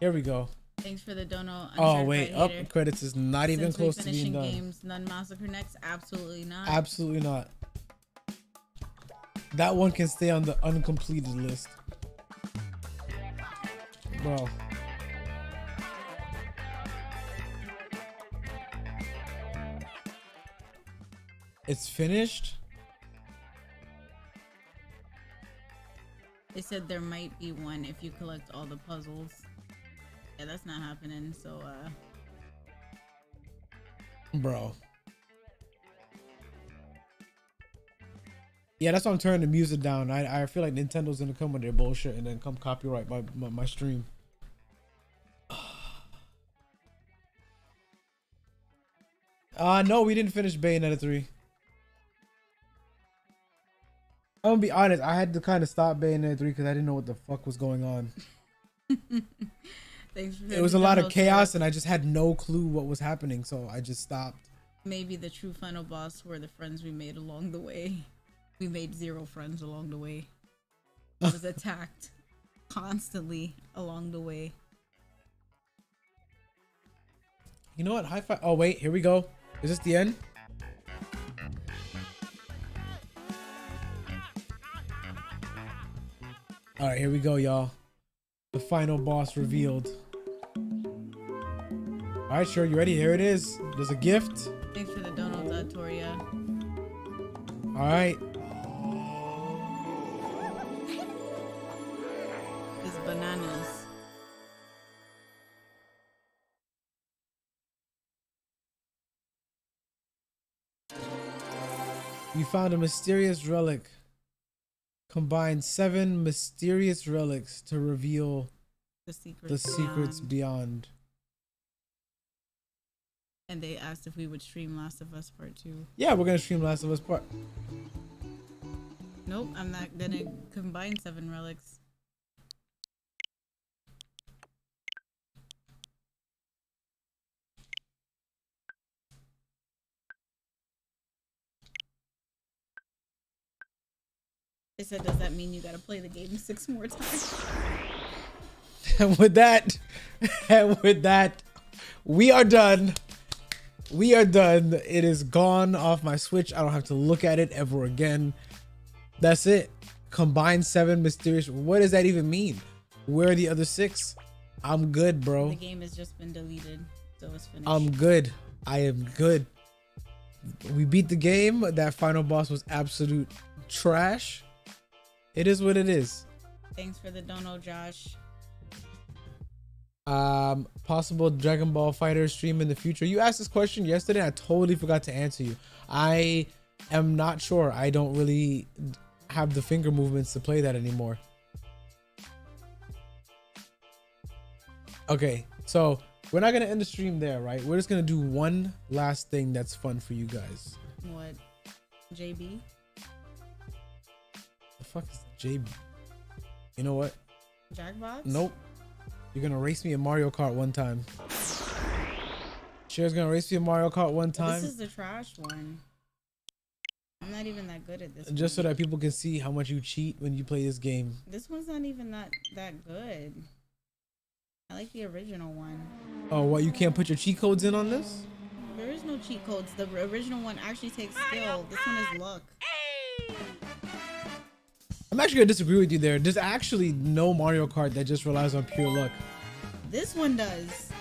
Here we go. Thanks for the dono. Oh wait, up hater. credits is not even Since we close to finishing being done. games, none massacre next. Absolutely not. Absolutely not. That one can stay on the uncompleted list. Bro. It's finished? They said there might be one if you collect all the puzzles. Yeah, that's not happening, so, uh... Bro. Yeah, that's why I'm turning the music down. I, I feel like Nintendo's gonna come with their bullshit and then come copyright my, my, my stream. Uh, no, we didn't finish Bayonetta 3. I'm gonna be honest, I had to kind of stop Bayonetta 3 because I didn't know what the fuck was going on. Thanks for It was a lot of chaos and I just had no clue what was happening, so I just stopped. Maybe the true final boss were the friends we made along the way. We made zero friends along the way. I was attacked constantly along the way. You know what? High five. Oh wait, here we go. Is this the end? All right, here we go, y'all. The final boss revealed. All right, sure. You ready? Here it is. There's a gift. Thanks for the donuts, Toria. All right. It's bananas. You found a mysterious relic. Combine seven mysterious relics to reveal The secrets. the secrets beyond. beyond. And they asked if we would stream Last of Us Part 2. Yeah, we're gonna stream Last of Us Part. Nope, I'm not gonna combine seven relics. They said, does that mean you gotta play the game six more times? And with that, and with that, we are done. We are done. It is gone off my Switch. I don't have to look at it ever again. That's it. Combine seven mysterious. What does that even mean? Where are the other six? I'm good, bro. The game has just been deleted, so it's finished. I'm good. I am good. We beat the game. That final boss was absolute trash. It is what it is. Thanks for the dono, Josh. um possible Dragon Ball Fighter stream in the future? You asked this question yesterday. I totally forgot to answer you. I am not sure. I don't really have the finger movements to play that anymore. Okay, so we're not gonna end the stream there, right? We're just gonna do one last thing that's fun for you guys. What? JB? The fuck is JB? You know what? Jackbox? Nope. You're gonna race me in Mario Kart one time. Cher's gonna race me in Mario Kart one time. This is the trash one. I'm not even that good at this. just so that people can see how much you cheat when you play this game. This one's not even that that good. I like the original one. Oh, what? You can't put your cheat codes in on this? There is no cheat codes. The original one actually takes skill. This one is luck. I'm actually gonna disagree with you there. There's actually no Mario Kart that just relies on pure luck. This one does,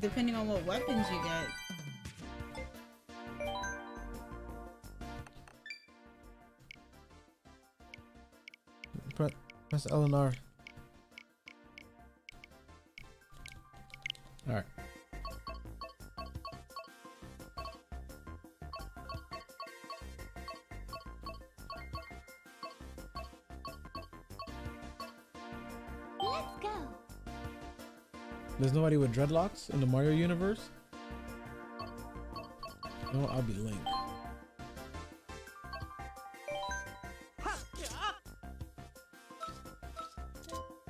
depending on what weapons you get. Press, press L and R. There's nobody with dreadlocks in the Mario universe. What? I'll be Link.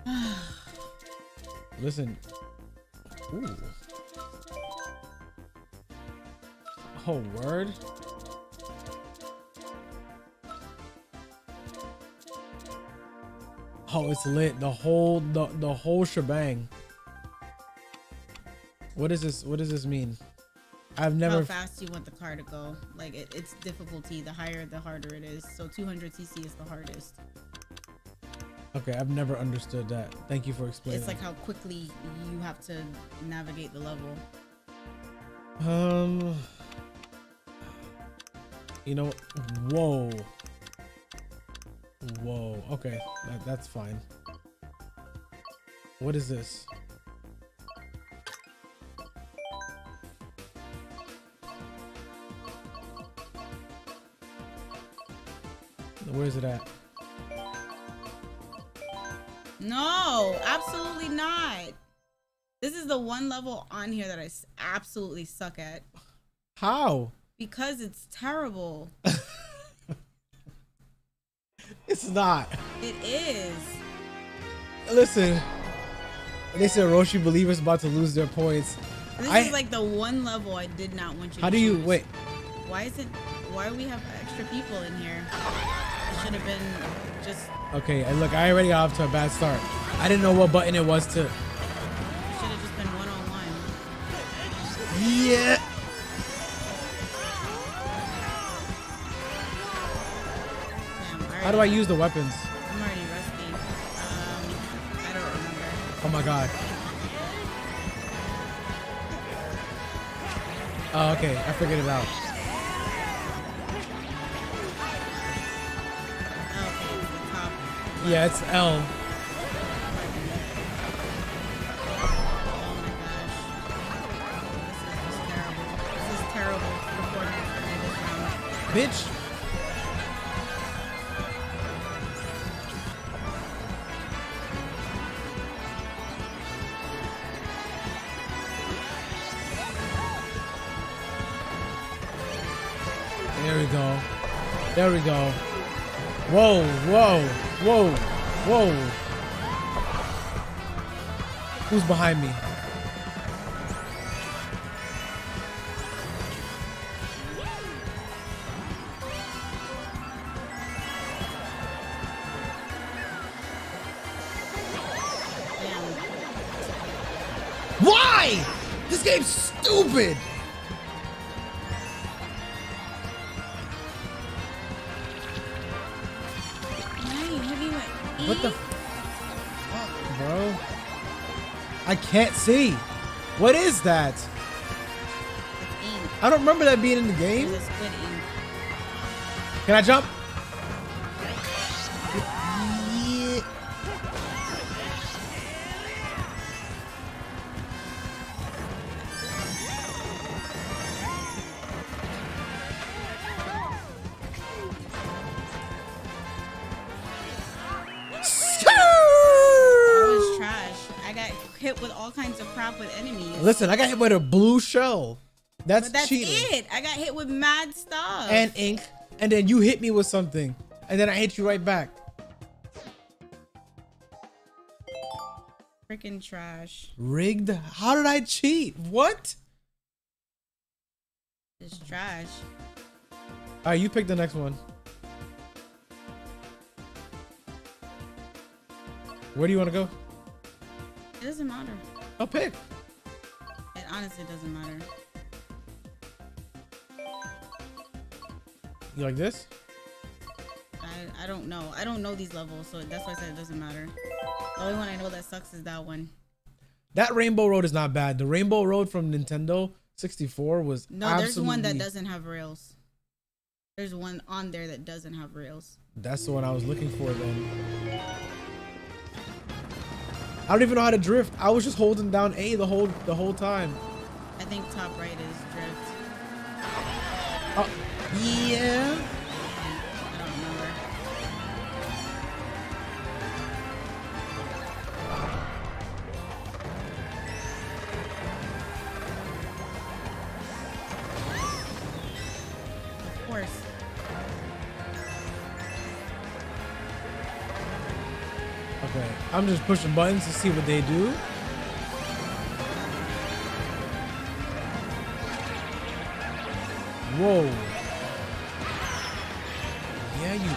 Listen. Ooh. Oh, word. Oh, it's lit. The whole the the whole shebang. What does this what does this mean? I've never. How fast you want the car to go? Like it, it's difficulty. The higher, the harder it is. So 200 cc is the hardest. Okay, I've never understood that. Thank you for explaining. It's like how quickly you have to navigate the level. Um You know whoa. Whoa. Okay, that, that's fine. What is this? Where is it at? No, absolutely not. This is the one level on here that I absolutely suck at. How? Because it's terrible. It's not. It is. Listen. They said Roshi Believer's about to lose their points. This I- is like the one level I did not want you to How do you wait? Why is it why do we have extra people in here? Should have been just Okay, and look, I already got off to a bad start. I didn't know what button it was to. should have just been one on one. Yeah. How do I use the weapons? I'm already rusty. Um, I don't remember. Oh my god. Oh, okay, I figured it out. Me it's round. Bitch. There we go. There we go. Whoa, whoa, whoa, whoa. Who's behind me? See. What is that? I don't remember that being in the game. a squid ink. Can I jump? Listen, I got hit with a blue shell. That's, but that's cheating. it. I got hit with mad stuff. And ink, and then you hit me with something, and then I hit you right back. freaking trash. Rigged? How did I cheat? What? It's trash. All right, you pick the next one. Where do you want to go? It doesn't matter. I'll pick. Honestly, it doesn't matter. You like this? I, I don't know. I don't know these levels, so that's why I said it doesn't matter. The only one I know that sucks is that one. That Rainbow Road is not bad. The Rainbow Road from Nintendo 64 was No, there's one that doesn't have rails. There's one on there that doesn't have rails. That's the one I was looking for then. I don't even know how to drift. I was just holding down A the whole the whole time. I think top right is drift. Oh, yeah. I'm just pushing buttons to see what they do. Whoa. Yeah, you.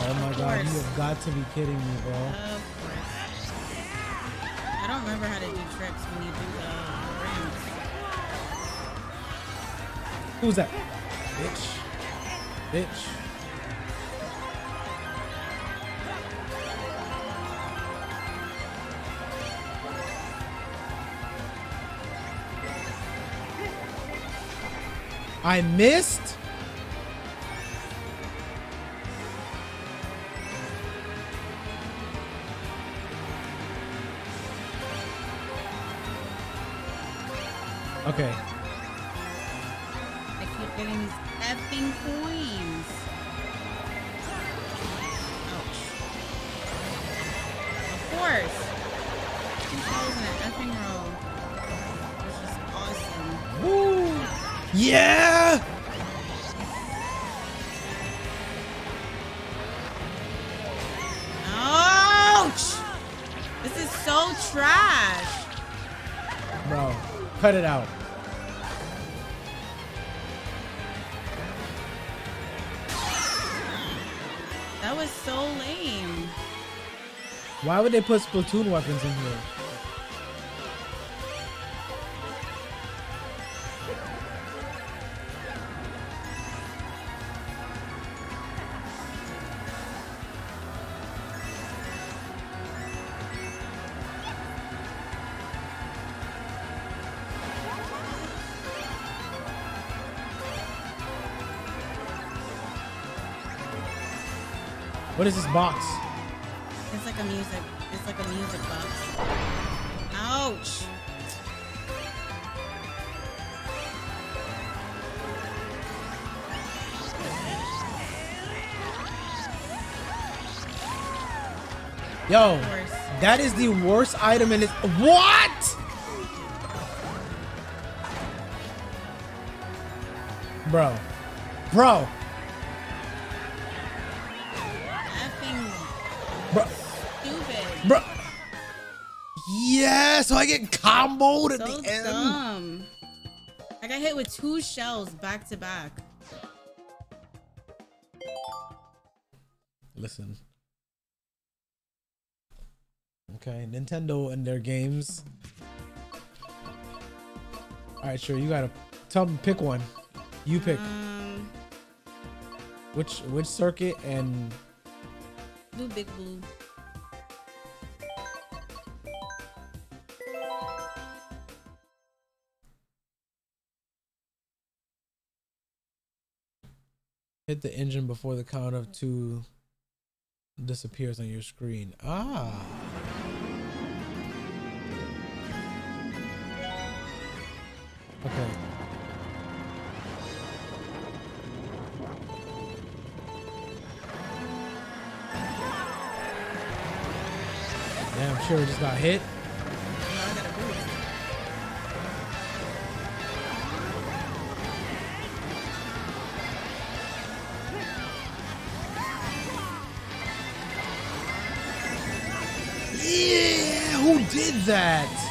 Oh my god, you have got to be kidding me, bro. Oh, Who's that? Bitch. Bitch. I missed. Okay. It out. That was so lame. Why would they put Splatoon weapons in here? What is this box? It's like a music. It's like a music box. Ouch. Yo, that is the worst item in this. What? Bro. Bro. Yeah, so I get comboed at the end. dumb. I got hit with two shells back to back. Listen. Okay, Nintendo and their games. All right, sure. You gotta tell them pick one. You pick Um, which which circuit and do big blue. Hit the engine before the count of two disappears on your screen. Ah. Okay. Damn, sure just got hit. Did that?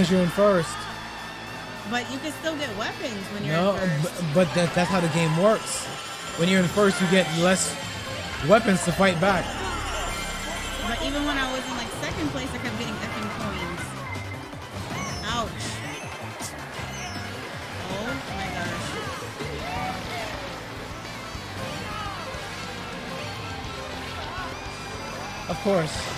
Because you're in first. But you can still get weapons when you're No, in but, first. but that, that's how the game works. When you're in first, you get less weapons to fight back. But even when I was in like second place, I kept getting effing coins. Ouch. Oh my gosh. Of course.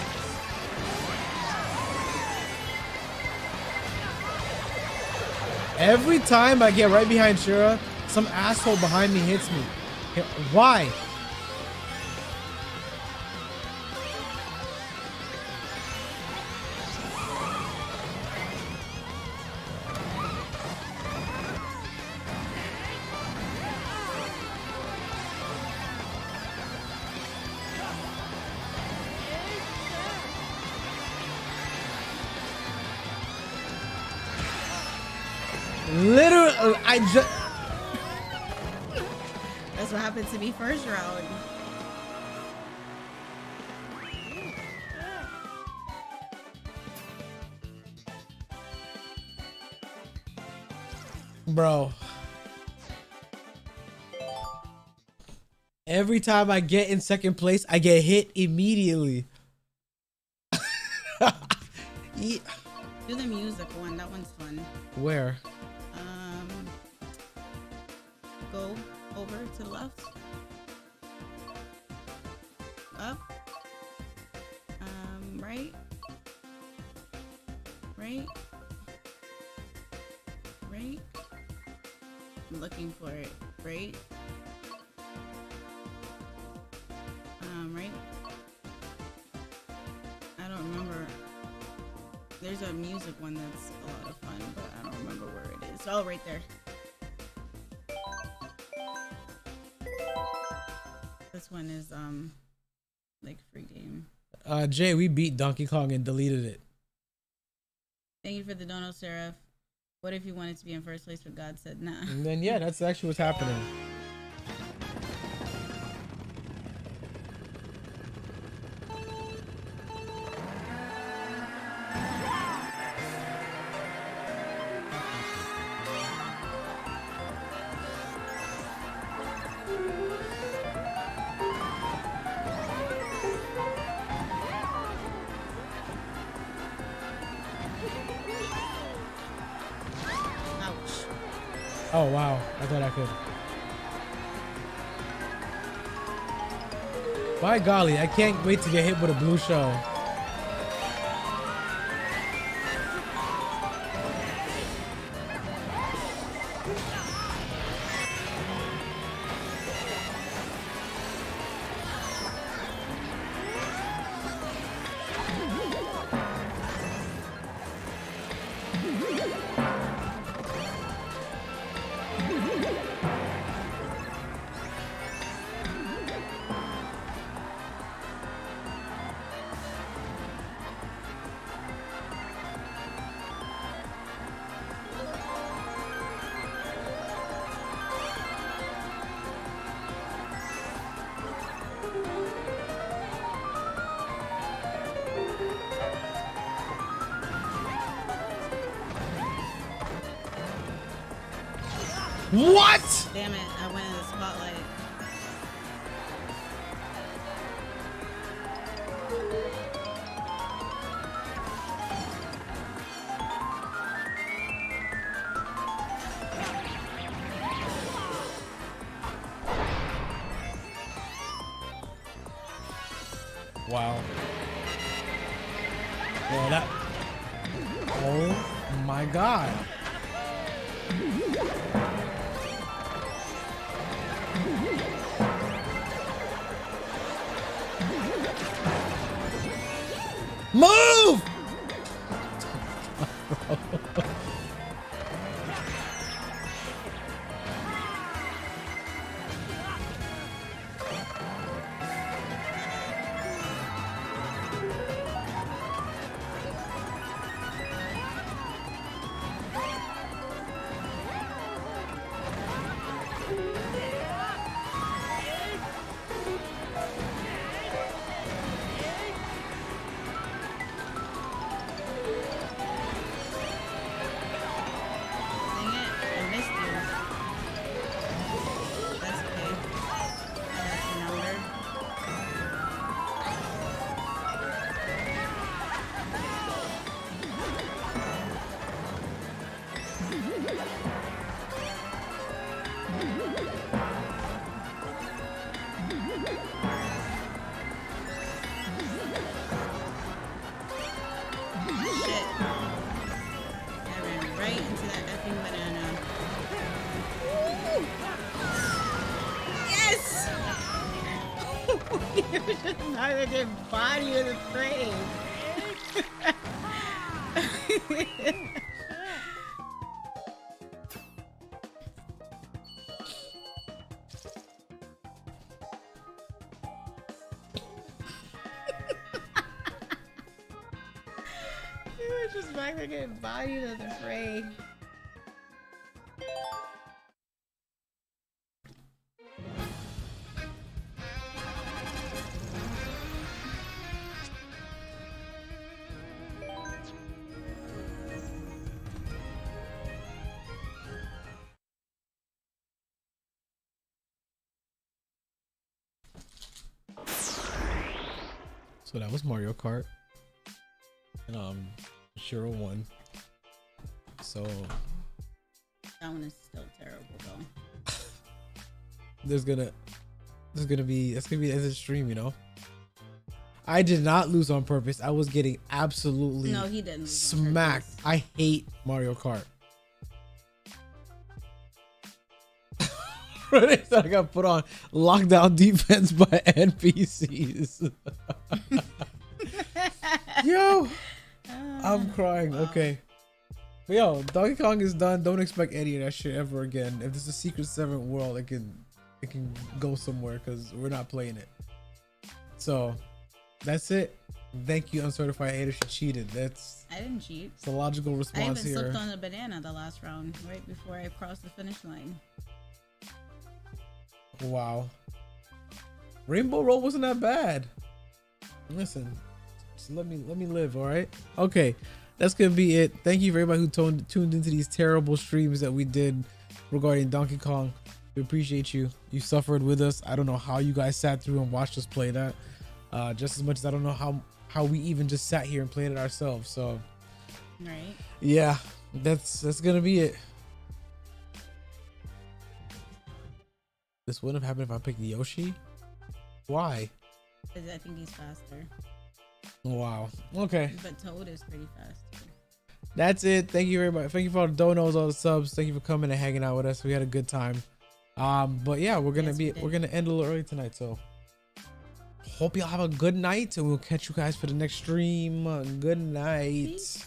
Every time I get right behind Sheera, some asshole behind me hits me. Why? Every time I get in second place, I get hit immediately. Yeah. Do the music one. That one's fun. Where? Um, go over to the left. Up. Um, right. Right. Right. I'm looking for it. Right. Um, right. I don't remember. There's a music one that's a lot of fun, but I don't remember where it is. Oh, right there. This one is um like free game. Uh, Jay, we beat Donkey Kong and deleted it. Thank you for the dono, Seraph. What if you wanted to be in first place, but God said nah? And then yeah, that's actually what's happening. Golly, I can't wait to get hit with a blue shell. Damn it! I went in the spotlight. Of the prey. You were just back there getting bodied of So that was Mario Kart. And um Sheera won. So That one is still terrible though. there's gonna there's gonna be it's gonna be as a stream, you know. I did not lose on purpose. I was getting absolutely No, he didn't. smacked. I hate Mario Kart. I got put on lockdown defense by NPCs. Yo, ah. I'm crying. Okay. But yo, Donkey Kong is done. Don't expect any of that shit ever again. If there's a Secret Seven world, it can it can go somewhere because we're not playing it. So that's it. Thank you, uncertified haters. You cheated. That's I didn't cheat. it's a logical response I even here. slipped on a banana the last round, right before I crossed the finish line. Wow. Rainbow Road wasn't that bad. Listen, just let me let me live, all right? Okay, that's gonna be it. Thank you for everybody who tuned tuned into these terrible streams that we did regarding Donkey Kong. We appreciate you. You suffered with us. I don't know how you guys sat through and watched us play that. Uh, just as much as I don't know how how we even just sat here and played it ourselves. So Right? yeah, that's that's gonna be it. This wouldn't have happened if I picked Yoshi. Why? Because I think he's faster. Wow. Okay, But Toad is pretty fast. Too. that's it. Thank you very much. Thank you for all the donos, all the subs. Thank you for coming and hanging out with us. We had a good time. Um, but yeah, we're gonna Yes, be we we're gonna end a little early tonight. So hope y'all have a good night, and we'll catch you guys for the next stream. Good night. Peace.